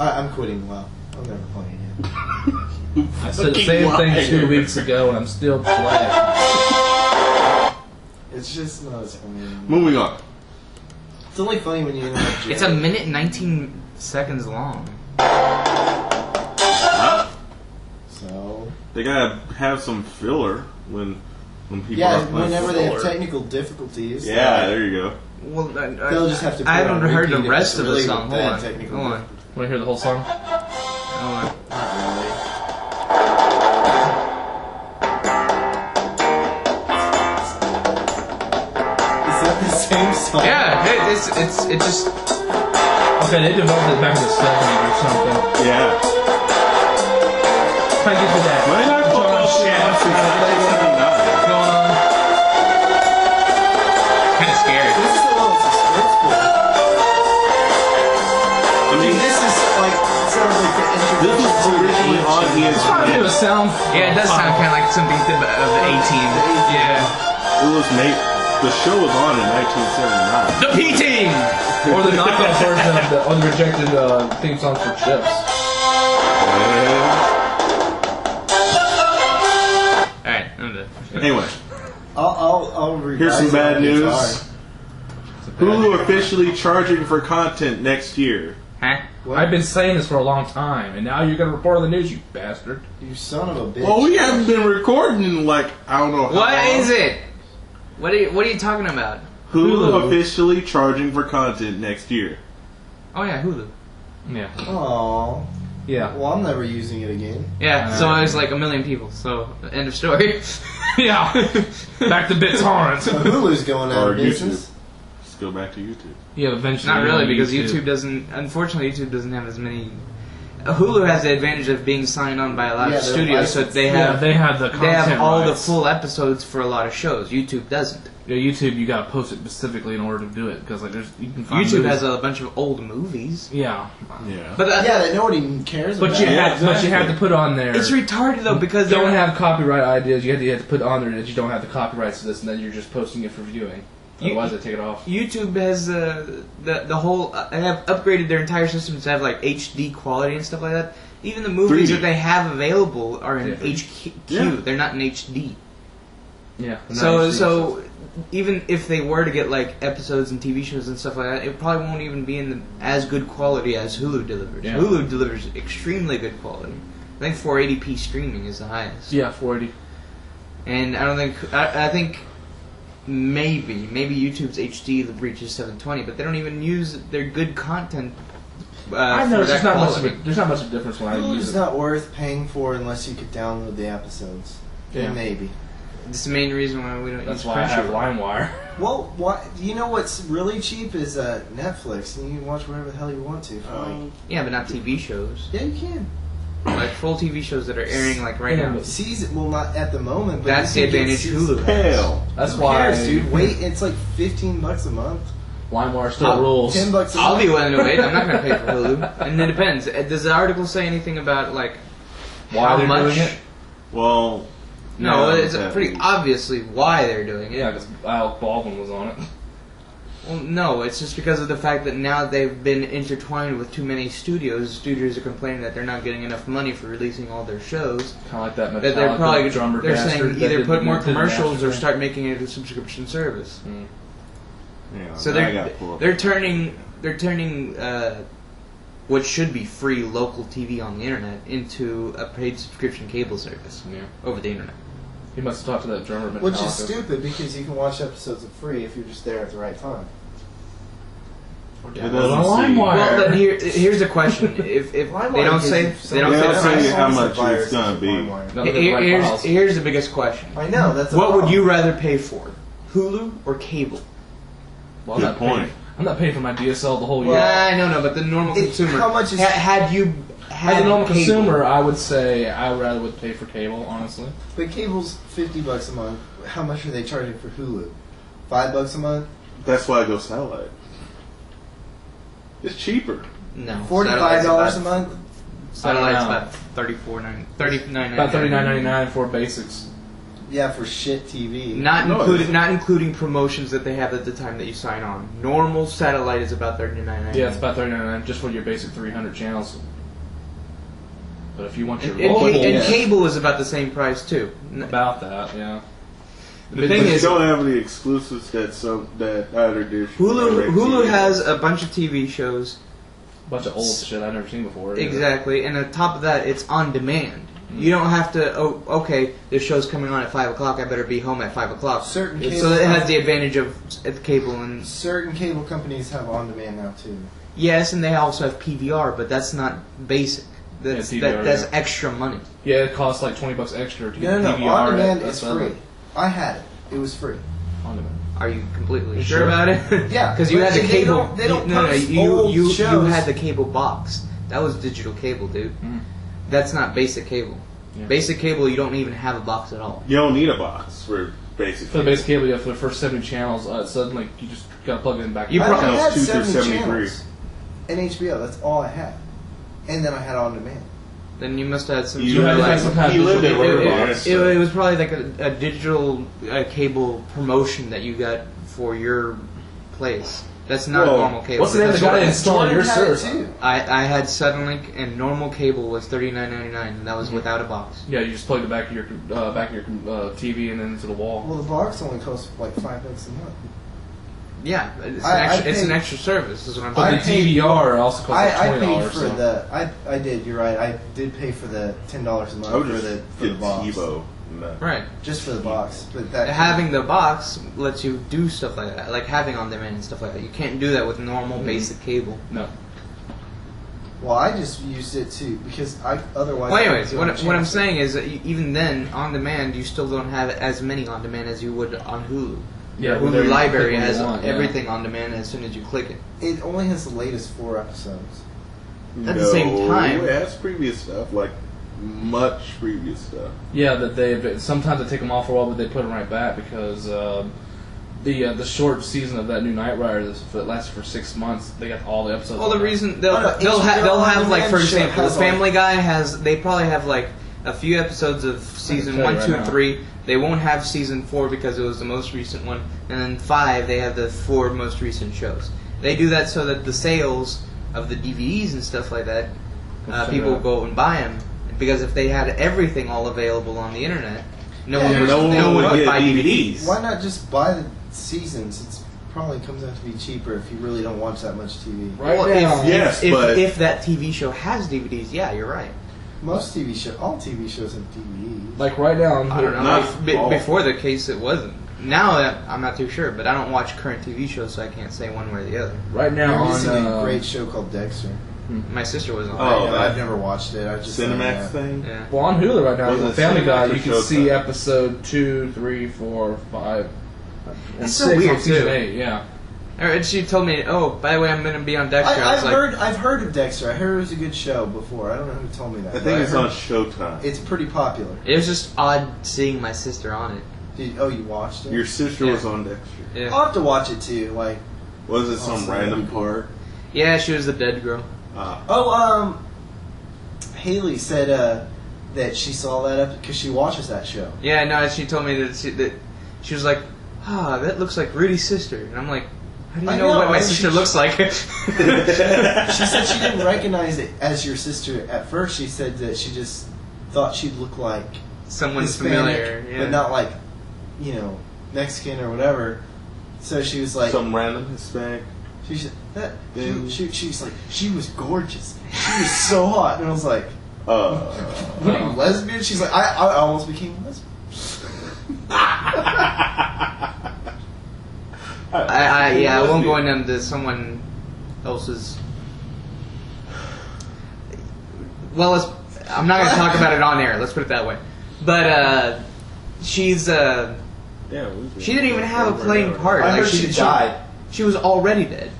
I, I'm quitting WoW. I'm never playing it. I said the Fucking same thing two weeks ago, and I'm still playing. It's just not as funny. Moving on. It's only funny when you interrupt It's a minute and 19 seconds long. They gotta have some filler when when people yeah, are playing whenever they have filler. technical difficulties, Yeah, there you go. Well, I, I, they'll just have to. Put I it haven't on heard the repeat if rest it's of the really song. Hold bad on. technical Hold on. Want to hear the whole song? Hold on. Not really. Is that the same song? Yeah, it, it's it's it just Okay, they developed it back in the 70s or something. Yeah. Try to get to that. When I football champ since 1979. Going on. kind of scary. This is a little suspenseful. I mean, This is like sounds like the this introduction was to the originally on ancient- Trying to do a sound. Yeah, it does sound kind of like something to, of the A Team. Yeah. It was made. The show was on in 1979. The P Team. Or the knockoff version of the unrejected uh, theme song for Chips. Yeah. Anyway, I'll, I'll, I'll here's some bad news. guitar. It's a bad- Hulu officially charging for content next year. Huh? What? I've been saying this for a long time, and now you're gonna report on the news, you bastard. You son of a bitch. Well, we haven't been recording in like I don't know. How What long. is it? What are you What are you talking about? Hulu, Hulu. officially charging for content next year. Oh yeah, Hulu. Yeah. Aww. Yeah. Well, I'm never using it again. Yeah, so it was like a million people. So end of story. Yeah. Back to BitTorrent. So Hulu's going out Or of business. Let's go back to YouTube. Yeah, eventually. Not really, on because YouTube. doesn't. Unfortunately, YouTube doesn't have as many. Hulu has the advantage of being signed on by a lot Yeah, of studios, so licensed. they Yeah, have they have the they have all the full episodes for a lot of shows. YouTube doesn't. Yeah, YouTube, you gotta post it specifically in order to do it because like there's you can find YouTube movies- has a bunch of old movies, yeah, Yeah. but uh, Yeah, that nobody cares but about. you Yeah, have but you have to put on there. it's retarded though because you don't have copyright ideas. You have, to, you have to put on there that you don't have the copyrights to this, and then you're just posting it for viewing. You- Otherwise, they take it off. YouTube has uh, the the whole. Uh, they have upgraded their entire system to have like HD quality and stuff like that. Even the movies 3D. that they have available are in Yeah. HQ. Yeah. They're not in HD. Yeah. So so even if they were to get like episodes and TV shows and stuff like that, it probably won't even be in the, as good quality as Hulu delivers. Yeah. Hulu delivers extremely good quality. I think 480p streaming is the highest, yeah, 480. and I don't think I, I think maybe maybe YouTube's HD reaches 720, but they don't even use their good content. Uh, I know there's that just not much. Of a, there's not much of a difference when I use Hulu's it. not worth paying for unless you could download the episodes. Yeah. Maybe. It's the main reason why we don't That's use why I have Crunchyroll. LimeWire. Well, what you know what's really cheap is uh, Netflix, and you can watch whatever the hell you want to. For like, Um, Yeah, but not TV shows. yeah, you can. Like full TV shows that are airing like right Yeah, now. but- Season, well, not at the moment, but That's the advantage season- Hulu has. hell. That's Who why, cares, dude. Wait, it's like fifteen bucks a month. LimeWire still I'll- rules. Ten bucks a I'll month. be willing to wait. I'm not going to pay for Hulu. And it depends. Uh, Does the article say anything about like Why how they're much? doing it? Well, No, no, it's pretty obviously why they're doing it. Yeah, because Alec Baldwin was on it. Well, no, it's just because of the fact that now they've been intertwined with too many studios. Studios are complaining that they're not getting enough money for releasing all their shows. Kind of like that Metallica That they're probably drummer they're bastard saying that either put more commercials or start making it a subscription service. Mm. Yeah, So they're they're turning they're turning uh, what should be free local TV on the internet into a paid subscription cable service Yeah. over the internet. He must have talked to that drummer Metallica. Which is stupid because you can watch episodes of free if you're just there at the right time. It Well, doesn't say- LimeWire. Well, then here here's the question: If if they don't say they don't say don't the say price. how much Viruses it's gonna with be. LimeWire. No, Here- the here's, files. here's the biggest question: I know that's. a What would problem. you rather pay for, Hulu or cable? Well, I'm Good not paying- point. I'm not paying for my DSL the whole year. yeah, I know, no, but the normal It- consumer. how much is- ha- had you had As a normal cable, consumer, I would say I rather would pay for cable, honestly. But cable's fifty bucks a month. How much are they charging for Hulu? Five bucks a month. That's why I go satellite. It's cheaper. no Forty-five dollars a month. about- Satellite's I about thirty-four nine, thirty-nine. About thirty nine ninety nine for basics. Yeah, for shit TV. Not No, including not including promotions that they have at the time that you sign on. Normal satellite is about thirty-nine. Yeah, it's about thirty nine ninety nine just for your basic three hundred channels. But if you want your And, and, local, ca- and cable is about the same price too. N- about that, yeah. The thing but is, you don't have any exclusives that some that either dish. Hulu DirecTV Hulu has a bunch of TV shows bunch of old shit I've never seen before. either. exactly, and on top of that, it's on demand. Mm. You don't have to. Oh, okay. This show's coming on at five o'clock. I better be home at five o'clock. Certain so it has the advantage of at the cable and Certain cable companies have on demand now too. yes, and they also have PVR, but that's not basic. That's Yeah, that, that's yeah. extra money. Yeah, it costs like twenty bucks extra to get No, no, PVR. no. On demand at- is at free. I had it. It was free. On demand. Are you completely You sure, sure? about it? Yeah, because you but had the they cable. don't- they don't you, no, no, post you old you you shows. had the cable box. That was digital cable, dude. Mm. That's not basic cable. Yeah. Basic cable, you don't even have a box at all. You don't need a box for basic. For the basic cable, yeah, for the first seventy channels, uh, suddenly you just gotta plug it in back. You I pro- only Channels had two through 73. channels. And HBO. That's all I had. And then I had on demand. Then you must have had some. You sort had of to like- some kind of lived digital in cable River box. it, it was probably like a, a digital uh, cable promotion that you got for your place. That's not Whoa. normal cable. What's the name of the guy that installed your had it service? I, I had Suddenlink and normal cable was thirty nine ninety nine, and that was without a box. Yeah, you just plug the back of your uh, back of your uh, TV and then into the wall. Well, the box only costs like five bucks a month. Yeah, it's, I- an, I extra, it's an paid- extra service. Is what I'm but saying. the I paid- DVR also costs I, like I twenty paid dollars. for So. the. I, I did. You're right. I did pay for the ten dollars a month I would for just the for the get box. TiVo. and that. Right. Just for the box, but that Having the box lets you do stuff like that, like having on demand and stuff like that. You can't do that with normal mm-hmm. basic cable. no, Well, I just used it too because I otherwise. Well, I anyways, would what, do what I'm channels. saying is that you- even then, on demand, you still don't have as many on demand as you would on Hulu. Yeah, Your well, Hulu library click when you has want, yeah. everything on demand as soon as you click it. It only has the latest four episodes. At the same No, time- it has previous stuff, like much previous stuff. yeah, that they sometimes they take them off for a while, but they put them right back because uh, the uh, the short season of that new Knight Rider that lasted for six months. They got all the episodes. Well, the on reason they'll no, they'll, ha- they'll have like for example, the all- Family Guy has they probably have like a few episodes of season tell you one, right two, now. three. They won't have season four because it was the most recent one, and then five they have the four most recent shows. They do that so that the sales of the DVDs and stuff like that, uh, people out. go and buy them because if they had everything all available on the internet, no Yeah, one would, no one no one would would get buy DVDs. DVDs. Why not just buy the seasons? It's probably comes out to be cheaper if you really don't watch that much TV. Right Well, now, if, Yes, if, but- if that TV show has DVDs, yeah, you're right. Most TV shows, all TV shows have DVDs. like right now, I'm I don't know. Not be- before the case, it wasn't. Now uh, I'm not too sure, but I don't watch current TV shows, so I can't say one way or the other. right now There on used to a uh, great show called Dexter. My sister was on. Oh, I, that- I've never watched it. I just Cinemax yeah. thing. Yeah. Well, on Hulu right now, Was Family Guy, you can see Showtime? episode two, three, four, five, uh, And It's so six weird, too. eight, yeah. Or- And she told me, "Oh, by the way, I'm gonna be on Dexter." I, I, was I've like, heard I've heard of Dexter. I heard it was a good show before. I don't know who told me that. I think it's heard on Showtime. It's pretty popular. it was just odd seeing my sister on it. Did, oh, you watched it? Your sister Yeah. was on Dexter. Yeah, I'll have to watch it too. Like, Was it some random part? yeah, she was the dead girl. Uh, oh, um, Haley said uh, that she saw that up because she watches that show. Yeah, no, she told me that she, that she was like, "Ah, that looks like Rudy's sister," and I'm like, "How do you I know, know, what my and sister she- looks like?" She said she didn't recognize it as your sister at first. She said that she just thought she'd look like Someone Hispanic, familiar, yeah. but not like, you know, Mexican or whatever. So she was like, some random Hispanic. she said that Then- she, she, she's like, she was gorgeous. She was so hot, and I was like, Uh, what are you lesbian? She's like, I, I almost became a lesbian. I, I yeah, I won't go into someone else's. Well, let's, I'm not going to talk about it on air. Let's put it that way. But uh, she's uh, Yeah, we've been- she didn't even have a playing part. I Like, heard she died. She was already dead.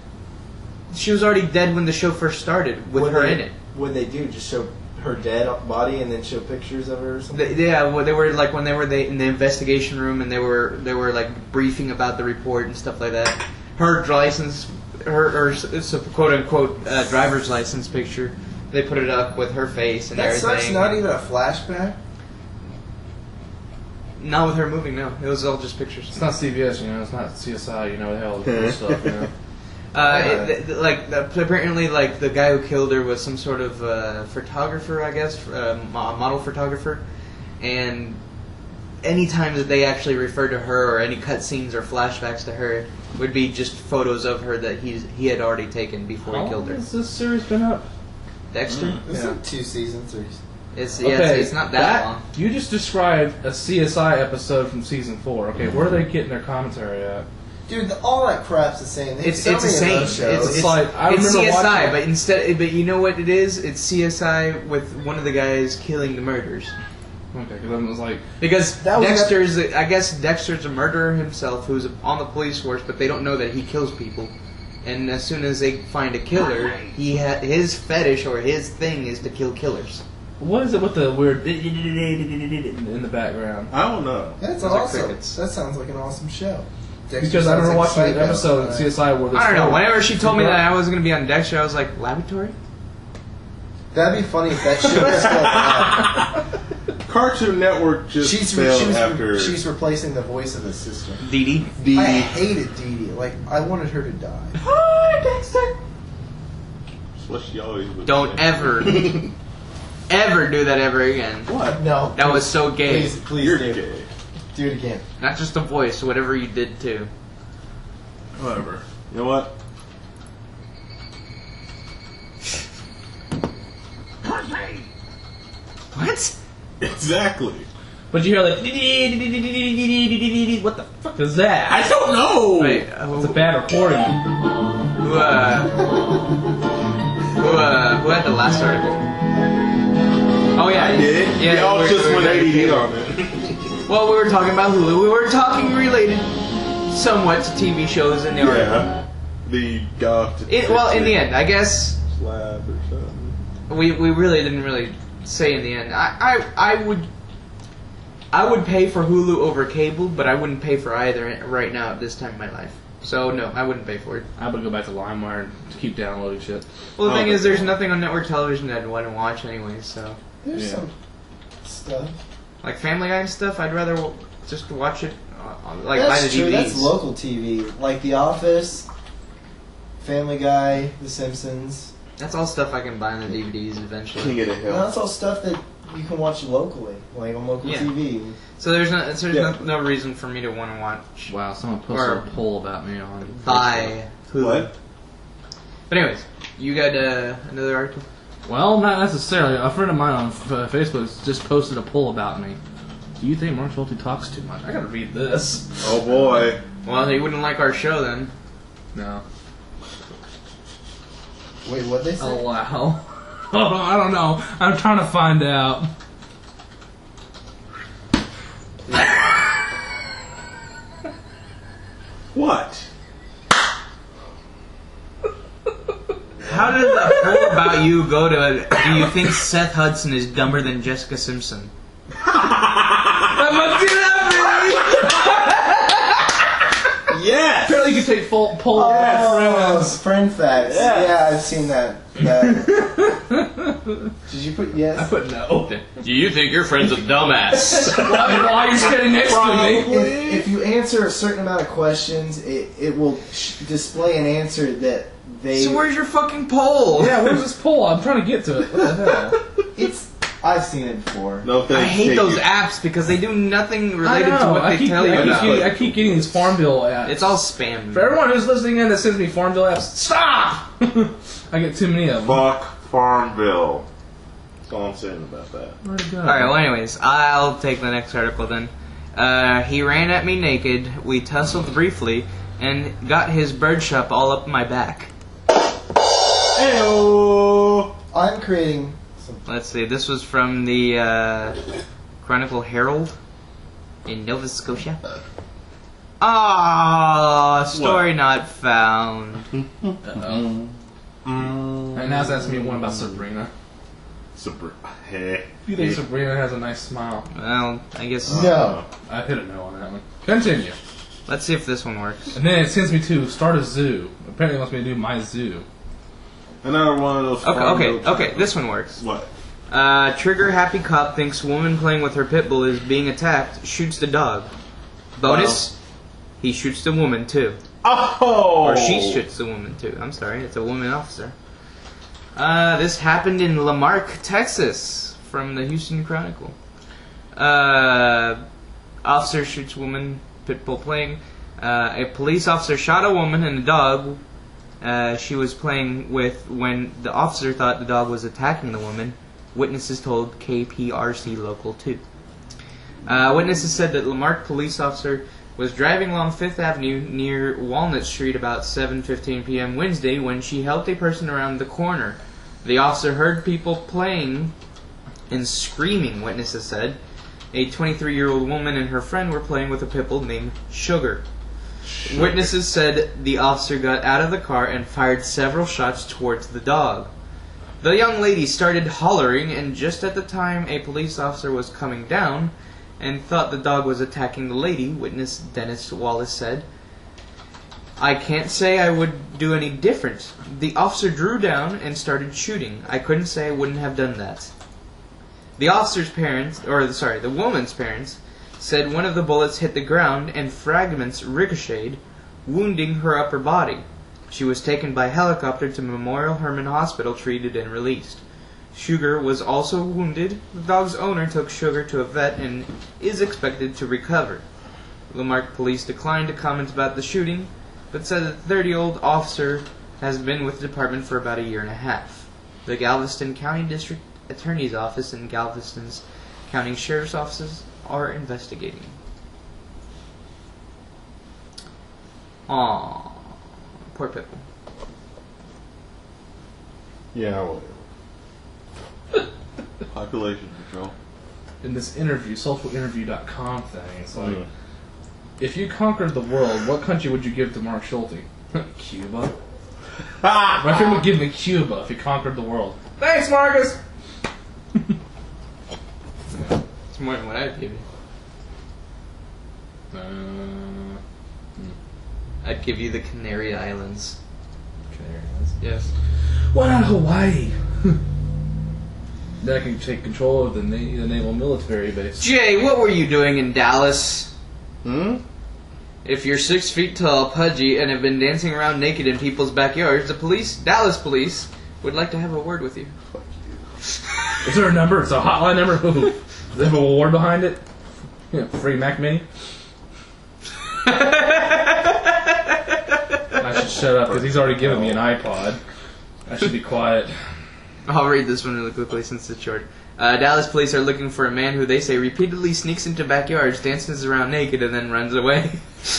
She was already dead when the show first started with What her they- in it. What they do, just show her dead body and then show pictures of her or something. They, yeah, well, they were like when they were they, in the investigation room and they were they were like briefing about the report and stuff like that. Her license, her her it's a quote unquote uh, driver's license picture. They put it up with her face and that everything. sucks. Not even a flashback. Not with her moving. No, it was all just pictures. It's not CBS, you know. It's not CSI, you know. The hell the cool stuff, you know. Uh, Yeah. it, th- like the, apparently, like the guy who killed her was some sort of uh, photographer, I guess, uh, model photographer, and any time that they actually refer to her or any cutscenes or flashbacks to her would be just photos of her that he's he had already taken before How he killed long her. has this series been up? Dexter, It's Yeah. like two seasons or it's yeah, it's, it's not that, long. You just described a CSI episode from season four. Okay, where are they getting their commentary at? Dude, the, all that crap's the same. They It's so it's the many same. of It's, those shows. it's, It's like, I it's remember CSI, watching- but instead, but you know what it is? It's CSI with one of the guys killing the murders. Okay, because I was like, Because That was Dexter's, I guess Dexter's a murderer himself who's on the police force, but they don't know that he kills people. And as soon as they find a killer, he ha- his fetish or his thing is to kill killers. what is it with the weird in the background? I don't know. That's Those are awesome. crickets. That sounds like an awesome show. Dexter Because I sounds remember like watching an episode uh, of CSI where this I don't know. Whenever she told me that I was going to be on Dexter, I was like, laboratory? That'd be funny if that show was still on. Cartoon Network just She's, failed she's, after she's replacing the voice of the sister. Dee Dee. the. I hated Dee Dee. Like, I wanted her to die. Hi, That's what she always would Don't say. ever, ever do that ever again. What? No. That was so gay. Please, please You're do. gay. Do it again. Not just the voice, whatever you did too. Whatever. You know what? Pussy! What? Exactly. But you hear like, what the fuck is that? I don't know. Wait, uh, It's a bad recording. Who, uh, who, uh, who had the last article? Oh yeah, I did. Yeah, Y'all we're- just we're went very ADD on it. Well, we were talking about Hulu. We were talking related somewhat to TV shows in the article. yeah. The goth. It, well, in the end, I guess Slab or something. we, we really didn't really say in the end. I, I I would I would pay for Hulu over cable, but I wouldn't pay for either right now at this time in my life. So no, I wouldn't pay for it. I would go back to LimeWire to keep downloading shit. Well, the Oh, thing is, there's nothing on network television that I'd want to watch anyway. So There's Yeah. some stuff. Like Family Guy and stuff, I'd rather w- just watch it uh, on, like buy that's the true. DVDs. That's local TV. Like The Office, Family Guy, The Simpsons. That's all stuff I can buy on the DVDs eventually. King of the No, Hill. that's all stuff that you can watch locally, like on local Yeah. TV. So there's no there's Yeah. no, no reason for me to want to watch Wow, someone posted Or a poll about me on buy Hulu. What? But anyways, you got uh, another article. Well, not necessarily. A friend of mine on f- uh, Facebook just posted a poll about me. Do you think Mark Schulte talks too much? I gotta read this. Oh boy. Well, he wouldn't like our show then. No. Wait, what they say? Oh wow. Oh, I don't know. I'm trying to find out. What? How did the poll about you go to? Do you think Seth Hudson is dumber than Jessica Simpson? That must be that Yes! Apparently, you can take full pull. Oh, friend facts. Yes. Yeah, I've seen that. that. Did you put yes? I yes? put no. Do you think your friend's a dumbass? Why, why are you standing next to me? If, if you answer a certain amount of questions, it, it will sh- display an answer that they. So where's your fucking poll? Yeah, where's this pull? I'm trying to get to it. What the hell? It's. I've seen it before. No thanks. I hate take those you. apps because they do nothing related to know. what I they keep, tell you I keep, about. getting, I keep getting these Farmville ads. It's all spam. For everyone who's listening in that sends me Farmville apps, stop! I get too many of them. Fuck Farmville. That's all I'm saying about that. Where'd it go? All right. Well, anyways, I'll take the next article then. Uh, he ran at me naked. We tussled briefly, and got his bird shop all up my back. Heyo! I'm creating. Let's see. This was from the uh, Chronicle Herald in Nova Scotia. Ah, story not found. Uh-oh. Mm. And now it's asking me one about Sabrina. Sabr- hey. You think Sabrina has a nice smile? Well, I guess. No. I hit a no on that one. Continue. Let's see if this one works. And then it sends me to start a zoo. Apparently, it wants me to do my zoo. Another one of those. Okay, okay, okay. This one works. What? Uh, trigger happy cop thinks woman playing with her pit bull is being attacked. Shoots the dog. Bonus. He shoots the woman too. Oh! Or she shoots the woman too. I'm sorry, it's a woman officer. Uh, this happened in La Marque, Texas, from the Houston Chronicle. Uh, officer shoots woman, pit bull playing. Uh, a police officer shot a woman and a dog uh, she was playing with when the officer thought the dog was attacking the woman. Witnesses told KPRC Local 2. Uh, witnesses said that La Marque police officer was driving along Fifth Avenue near Walnut Street about 7:15 p.m. Wednesday when she helped a person around the corner. The officer heard people playing and screaming. Witnesses said a 23-year-old woman and her friend were playing with a pit bull named Sugar. Witnesses said the officer got out of the car and fired several shots towards the dog. The young lady started hollering, and just at the time a police officer was coming down and thought the dog was attacking the lady, witness Dennis Wallace said. I can't say I would do any different. The officer drew down and started shooting. I couldn't say I wouldn't have done that. The officer's parents, or sorry, the woman's parents, said one of the bullets hit the ground and fragments ricocheted, wounding her upper body. She was taken by helicopter to Memorial Hermann Hospital, treated and released. Sugar was also wounded. The dog's owner took Sugar to a vet and is expected to recover. La Marque police declined to comment about the shooting, but said that the 30-year-old officer has been with the department for about a year and a half. The Galveston County District Attorney's Office and Galveston's County Sheriff's Offices are investigating. Aww. Poor Pitbull. Yeah, whatever. Population control. In this interview, socialinterview.com thing, it's like, Mm. if you conquered the world, what country would you give to Mark Schulte? Cuba. Ah! My friend would give me Cuba if he conquered the world. Thanks, Marcus! More than what I'd give you. Uh, I'd give you the Canary Islands. Canary Islands. Yes. Why not Hawaii? then I can take control of the, na- the naval military base. Jay, what were you doing in Dallas? Hmm? If you're six feet tall, pudgy, and have been dancing around naked in people's backyards, the police, Dallas police, would like to have a word with you. Is there a number? It's a hotline number. It have a award behind it? Free Mac Mini. I should shut up because he's already given me an iPod. I should be quiet. I'll read this one really quickly since it's short. Uh, Dallas police are looking for a man who they say repeatedly sneaks into backyards, dances around naked, and then runs away.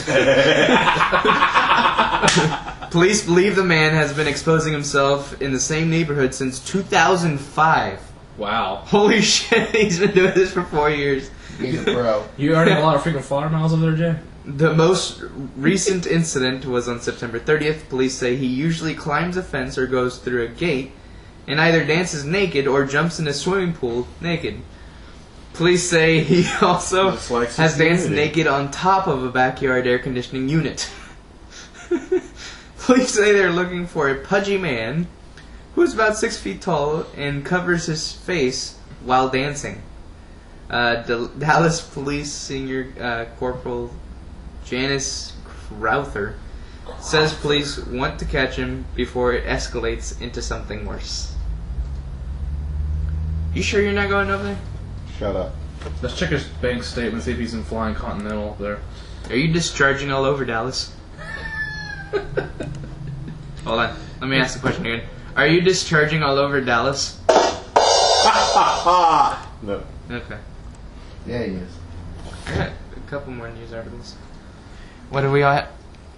police believe the man has been exposing himself in the same neighborhood since 2005. Wow. Holy shit, he's been doing this for four years. He's a pro. You already have a lot of freaking flyer miles over there, Jay? The most recent incident was on September 30th. Police say he usually climbs a fence or goes through a gate and either dances naked or jumps in a swimming pool naked. Police say he also like has danced security. naked on top of a backyard air conditioning unit. Police say they're looking for a pudgy man who's about six feet tall and covers his face while dancing. Uh, Dal- Dallas Police Senior uh, Corporal Janice Crowther says police want to catch him before it escalates into something worse. You sure you're not going over there? Shut up. Let's check his bank statement, see if he's in Flying Continental up there. Are you discharging all over Dallas? Hold on. Let me ask the question again. Are you discharging all over Dallas? No. Okay. Yeah, he is. I got a couple more news articles. What are we at?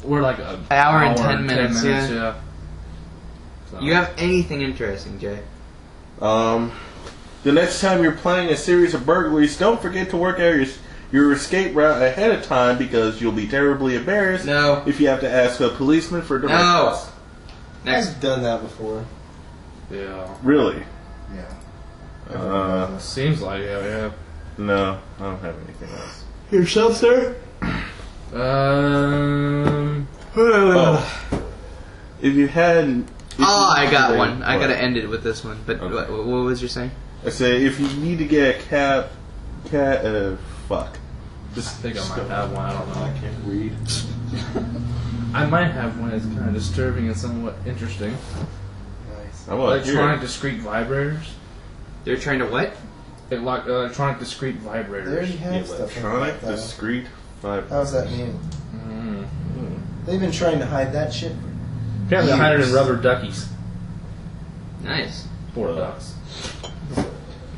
We're like a hour and 10 minutes, yeah. yeah. So- You have anything interesting, Jay? Um, the next time you're planning a series of burglaries, don't forget to work out your your escape route ahead of time because you'll be terribly embarrassed No. if you have to ask a policeman for directions. Next. I've done that before. Yeah. Really? Yeah. Uh, Seems like it, yeah. no, I don't have anything else. Yourself, sir? Um. Oh, if you had, if Oh, you- I got one. I gotta end it with this one. But Okay. what, what was you saying? I say if you need to get a cat, cat, uh, fuck. I Just think I just might go- have one. I don't know. I can't read. I might have one that's kind of disturbing and somewhat interesting. Nice. I want to hear. Electronic it. discrete vibrators. They're trying to what? Elec- Electronic discrete They already vibrators. have stuff like Electronic that. discrete vibrator. How's that mean? Mm. They've been trying to hide that shit. Apparently, Years. hide it in rubber duckies. Nice. Poor ducks.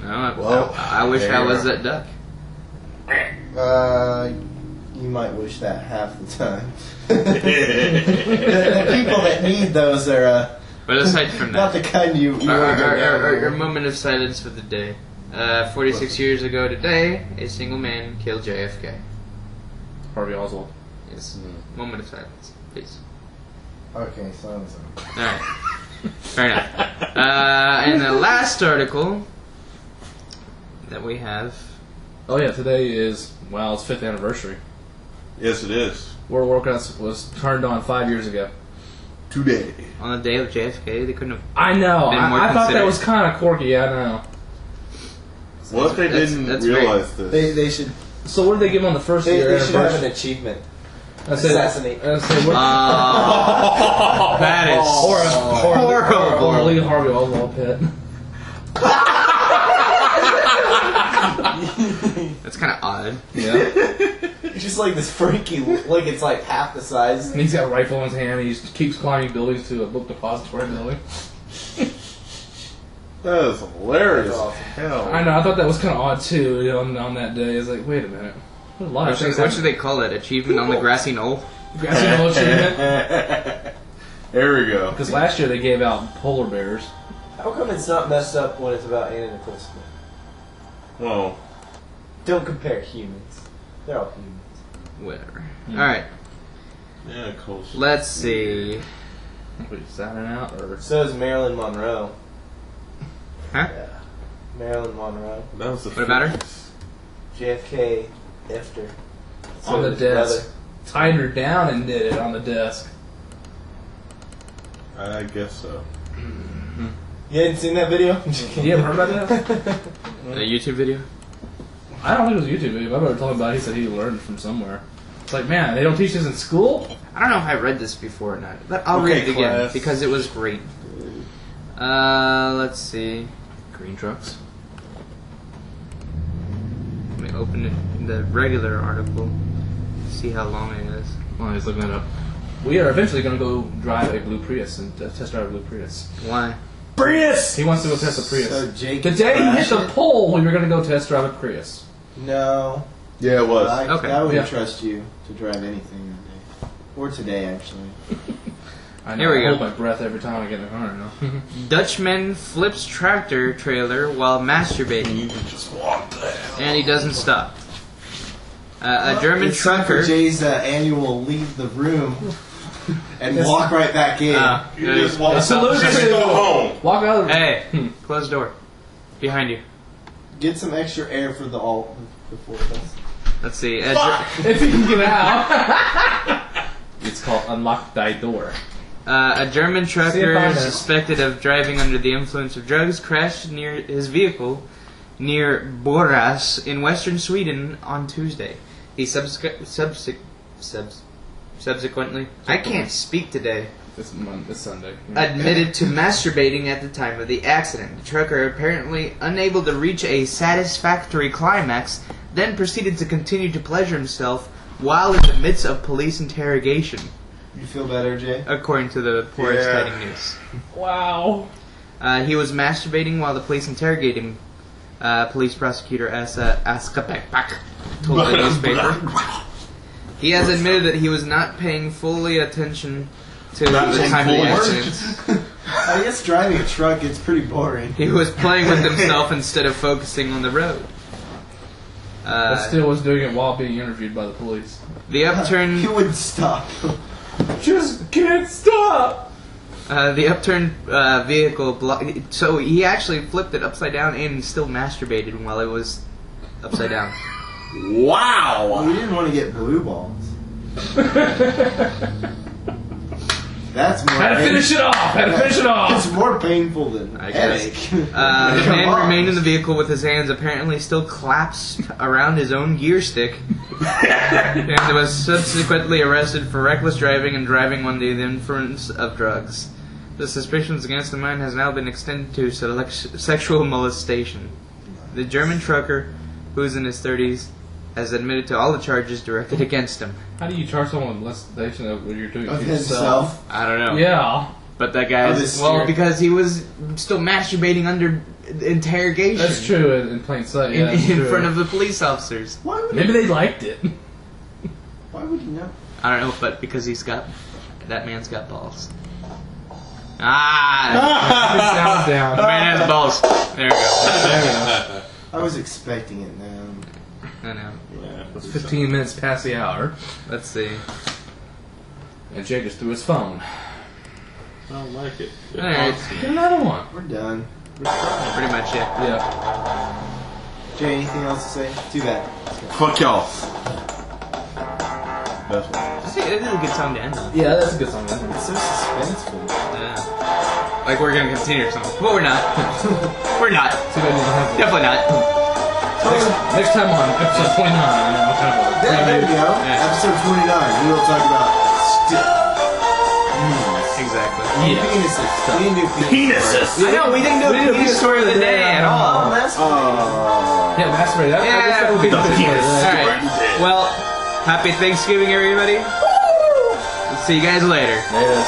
No, I, Well, I, I wish I there. was that duck. Uh, you might wish that half the time. the, the people that need those are uh, But aside from that, not the kind you. you our, our, our, our, our moment of silence for the day. Uh, 46 years ago today, a single man killed JFK. Harvey Oswald. Yes. Moment of silence, please. Okay, silence. and. Alright. Fair enough. Uh, and the last article that we have. Oh yeah, today is wow, it's fifth anniversary. Yes, it is. World of Warcraft was turned on five years ago. Today. On the day of JFK, they couldn't have. I know. Been more I, I thought that considerate. was kind of quirky. I know. What if they That's- didn't that's very- realize this? They, they should So what did they give him on the first they, year they should have an anniversary? achievement. I said, assassinate. I said, what, Oh, that is or, a, or, or, horrible. or a Lee Harvey Oswald pit. That's kind of odd. Yeah. It's just like this freaky, like it's like half the size. And he's got a rifle in his hand. And he just keeps climbing buildings to a book depository building. that is hilarious. That's awesome. Hell. I know. I thought that was kind of odd too. On, on that day, it's like, wait a minute. What a lot What of should, what should they call it? Achievement on the grassy knoll? Grassy knoll achievement. there we go. Because last year they gave out polar bears. How come it's not messed up when it's about Anna Nicole Smith? Well, Don't compare humans. They're all humans. Whatever. Hmm. All right. yeah, cool. Let's see. Wait, signing out or So is Marilyn Monroe. Huh? Yeah. Marilyn Monroe. That was the What about her? JFK after. on the his desk, tied her down and did it on the desk. I guess so. You hadn't seen that video? I'm just. You ever heard about that? A YouTube video? I don't think it was a YouTube video. My brother told me about it. He said he learned from somewhere. It's like, man, they don't teach this in school. I don't know if I read this before or not, but I'll Okay, read it again class. because it was great. Uh, let's see. Green trucks. Let me open it, the regular article. See how long it is. Oh, he's looking that up. We are eventually going to go drive a blue Prius and uh, test drive a blue Prius. Why? Prius! He wants to go test a Prius. So Jake. the day he hit crashed the it? pole, we were going to go test drive a Prius. No. Yeah, it was. I, Okay. I wouldn't Yeah. trust you to drive anything that day. Or today, actually. I know, Here we I go. hold my breath every time I get in the car. You know? Dutchman flips tractor trailer while masturbating, You can just walk down. and he doesn't stop. Uh, a German It's time trucker. for Jay's uh, annual leave the room and walk right back in. Uh, You just walk It's a loser. Just go home. Walk out of the hey, close the door. Behind you. Get some extra air for the all before this. Let's see. A, If you can get out. it's called unlock thy door. uh, a German See you in trucker suspected of driving under the influence of drugs crashed near his vehicle near Boras in western Sweden on Tuesday. He subsequ- subse- subs- subsequently, I can't speak today. This Monday, this Sunday. admitted to masturbating at the time of the accident. The trucker, apparently unable to reach a satisfactory climax, then proceeded to continue to pleasure himself while in the midst of police interrogation, You feel better, Jay? according to the poor Yeah. exciting news. Wow. Uh, he was masturbating while the police interrogated him. Uh, police prosecutor Asa Askapekpak told the newspaper. He has admitted that he was not paying fully attention to Not the time of the. I guess driving a truck it's pretty boring. He was playing with himself instead of focusing on the road. But Uh, still was doing it while being interviewed by the police. the upturned He wouldn't stop. Just can't stop. uh, the upturned uh, vehicle. Blo- so he actually flipped it upside down and still masturbated while it was upside down. Wow. He didn't want to get blue balls. That's more. Had to finish it off. Had to finish it off. It's more painful than I guess. headache. Uh, the man on. remained in the vehicle with his hands apparently still clasped around his own gear stick, and was subsequently arrested for reckless driving and driving under the influence of drugs. The suspicions against the man has now been extended to select- sexual molestation. The German trucker, who is in his 30s, has admitted to all the charges directed against him. How do you charge someone with molestation of what you're doing Of to yourself? himself. I don't know. Yeah. But that guy's this well year. because he was still masturbating under interrogation. That's true in, in plain sight. in, Yeah, that's in true. front of the police officers. Why would Maybe he? they liked it. Why would he know? I don't know, but because he's got that man's got balls. Ah, Sounds down. the man has balls. There we go. I was expecting it now. I know. It's 15 minutes past the hour, Let's see. and Jay just threw his phone. I don't like it. All right, Get another one. We're done. pretty much it. Yeah. Jay, anything else to say? Too bad. Fuck y'all. That's what. See, it is a good song to end on. Yeah, that's a good song. to end on. It's so suspenseful. Yeah. Like we're gonna continue or something, but we're not. we're not. Too bad you don't have Definitely not. Next, next time on episode 29, you know, kind of a Yeah, there we preview. go. Yeah. Episode 29. We will talk about stiff. Mm. Exactly. Yeah. Penises. We didn't do penises. I know we didn't do We didn't the penis story of the day at Oh, all. that's Oh. Yeah, masturbate. That, Yeah, that would be the the penis. All right. Well, happy Thanksgiving, everybody. See you guys later. There